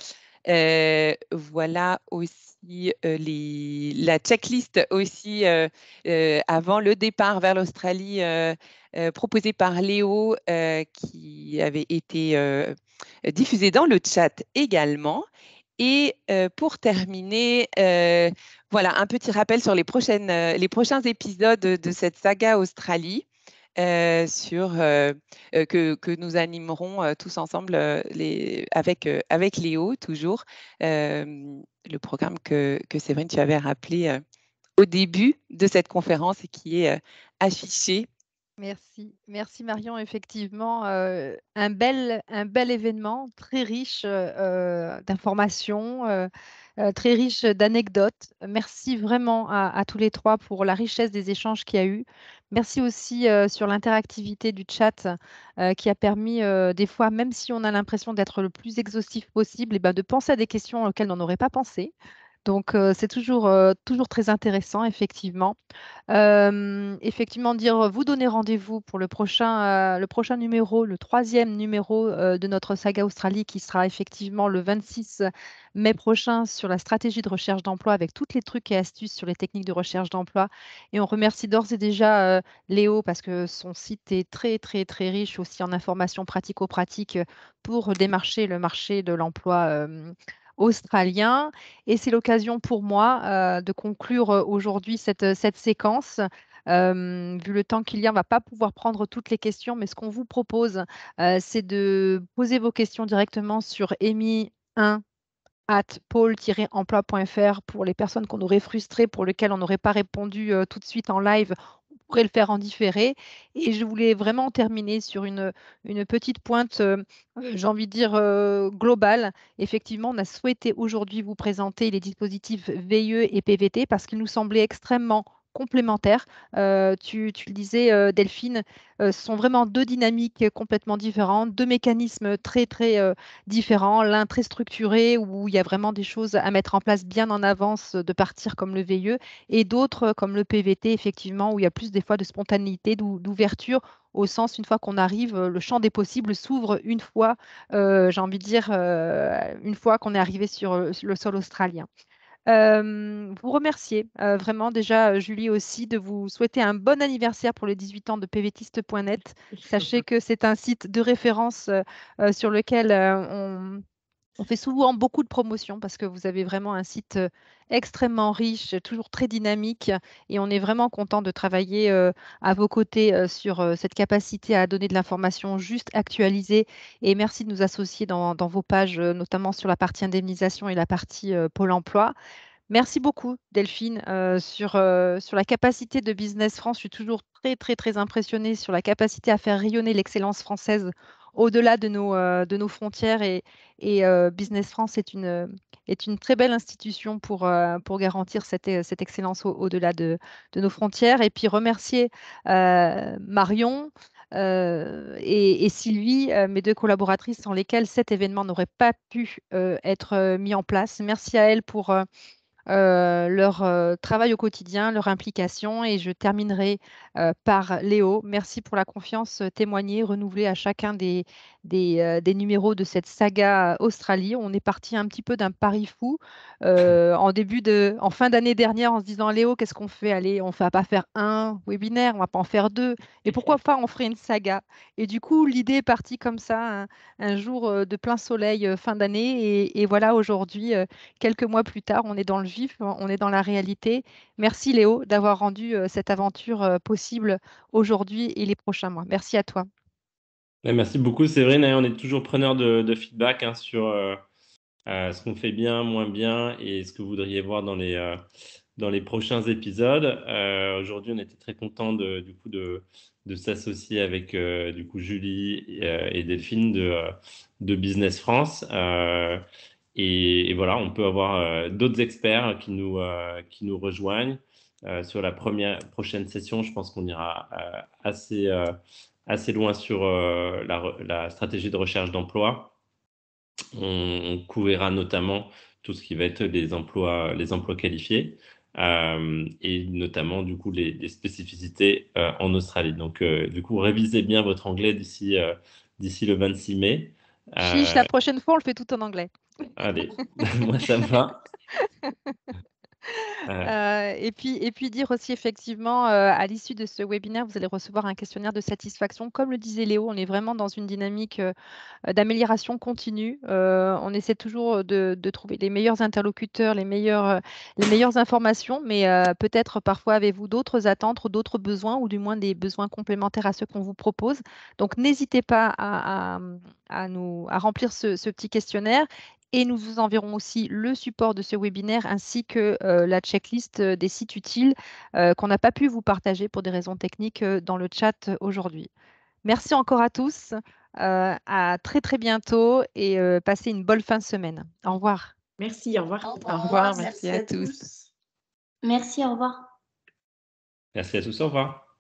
Voilà aussi la checklist aussi avant le départ vers l'Australie euh, proposé par Léo qui avait été euh, diffusé dans le chat également. Et pour terminer, voilà un petit rappel sur les prochains épisodes de cette saga Australie. Sur que, que, nous animerons tous ensemble les, avec, avec Léo, toujours, le programme que, que Séverine, tu avais rappelé au début de cette conférence et qui est affiché Merci, merci Marion. Effectivement, euh, un bel, un bel événement, très riche euh, d'informations, euh, très riche d'anecdotes. Merci vraiment à, tous les trois pour la richesse des échanges qu'il y a eu. Merci aussi sur l'interactivité du chat qui a permis, des fois, même si on a l'impression d'être le plus exhaustif possible, eh ben, de penser à des questions auxquelles on n'aurait pas pensé. Donc, c'est toujours, toujours très intéressant, effectivement. effectivement, dire vous donner rendez-vous pour le prochain, le prochain numéro, le troisième numéro de notre saga Australie, qui sera effectivement le 26 mai prochain sur la stratégie de recherche d'emploi avec toutes les trucs et astuces sur les techniques de recherche d'emploi. Et on remercie d'ores et déjà Léo parce que son site est très, très, très riche aussi en informations pratico-pratiques pour démarcher le marché de l'emploi australien. Et c'est l'occasion pour moi euh, de conclure euh, aujourd'hui cette, cette séquence vu le temps qu'il y a, on ne va pas pouvoir prendre toutes les questions, mais ce qu'on vous propose, c'est de poser vos questions directement sur EMI1 at pôle-emploi.fr pour les personnes qu'on aurait frustrées, pour lesquelles on n'aurait pas répondu tout de suite en live pourrez le faire en différé. Et je voulais vraiment terminer sur une, une petite pointe, euh, j'ai envie de dire, euh, globale. Effectivement, on a souhaité aujourd'hui vous présenter les dispositifs VIE et PVT parce qu'ils nous semblaient extrêmement complémentaires. Euh, tu, le disais, euh, Delphine, euh, ce sont vraiment deux dynamiques complètement différentes, deux mécanismes très, très différents. L'un très structuré, où il y a vraiment des choses à mettre en place bien en avance de partir comme le VIE, et d'autres comme le PVT, effectivement, où il y a plus des fois de spontanéité, d'ouverture au sens, une fois qu'on arrive, le champ des possibles s'ouvre une fois, j'ai envie de dire, une fois qu'on est arrivé sur le sol australien vous remercier vraiment déjà, Julie aussi, de vous souhaiter un bon anniversaire pour les 18 ans de pvtiste.net. Sachez que c'est un site de référence sur lequel on, on fait souvent beaucoup de promotions parce que vous avez vraiment un site extrêmement riche, toujours très dynamique et on est vraiment content de travailler à vos côtés sur cette capacité à donner de l'information juste actualisée et merci de nous associer dans, vos pages, notamment sur la partie indemnisation et la partie Pôle emploi. Merci beaucoup, Delphine, sur, sur la capacité de Business France. Je suis toujours très, très, très impressionnée sur la capacité à faire rayonner l'excellence française au-delà de nos, euh, de nos frontières. Et, euh, Business France est une, est une très belle institution pour, euh, garantir cette, excellence au-delà de, de, nos frontières. Et puis remercier Marion. et, Sylvie, mes deux collaboratrices sans lesquelles cet événement n'aurait pas pu être mis en place. Merci à elles pour euh, leur euh, travail au quotidien, leur implication. Et je terminerai euh, par Léo. Merci pour la confiance témoignée, renouvelée à chacun des, des, des, numéros de cette saga Australie. On est parti un petit peu d'un pari fou en début de, en fin d'année dernière en se disant Léo, qu'est-ce qu'on fait? Allez, on ne va pas faire un webinaire, on va pas en faire deux. Et pourquoi pas on ferait une saga? Et du coup, l'idée est partie comme ça, un, jour de plein soleil fin d'année. Et, et, voilà, aujourd'hui, quelques mois plus tard, on est dans le on est dans la réalité. Merci Léo d'avoir rendu euh, cette aventure euh, possible aujourd'hui et les prochains mois. Merci à toi. Merci beaucoup Séverine. On est toujours preneur de, feedback hein, sur euh, ce qu'on fait bien, moins bien et ce que vous voudriez voir dans les, dans les prochains épisodes. Aujourd'hui, on était très content de, du coup de, de s'associer avec du coup Julie et, Delphine de, de Business France. Et, voilà, on peut avoir euh, d'autres experts qui nous, euh, qui nous rejoignent. Euh, sur la première, prochaine session, je pense qu'on ira assez, assez loin sur la, stratégie de recherche d'emploi. On, couvrira notamment tout ce qui va être les emplois, les emplois qualifiés. et notamment du coup les, spécificités en Australie. Donc du coup révisez bien votre anglais d'ici d'ici le 26 mai. Chiche, la prochaine fois on le fait tout en anglais. Allez, moi ça me va. Euh, et, puis, et puis dire aussi effectivement, euh, à l'issue de ce webinaire, vous allez recevoir un questionnaire de satisfaction. Comme le disait Léo, on est vraiment dans une dynamique euh, d'amélioration continue. on essaie toujours de, trouver les meilleurs interlocuteurs, les meilleures, les meilleures informations, mais peut-être parfois avez-vous d'autres attentes, d'autres besoins, ou du moins des besoins complémentaires à ceux qu'on vous propose. Donc n'hésitez pas à, nous, à remplir ce petit questionnaire et nous vous enverrons aussi le support de ce webinaire ainsi que euh, la checklist euh, des sites utiles euh, qu'on n'a pas pu vous partager pour des raisons techniques dans le chat aujourd'hui. Merci encore à tous. à très très bientôt et passez une bonne fin de semaine. Au revoir. Merci, au revoir. Au revoir, merci, à, tous. Merci, au revoir. Merci à tous, au revoir.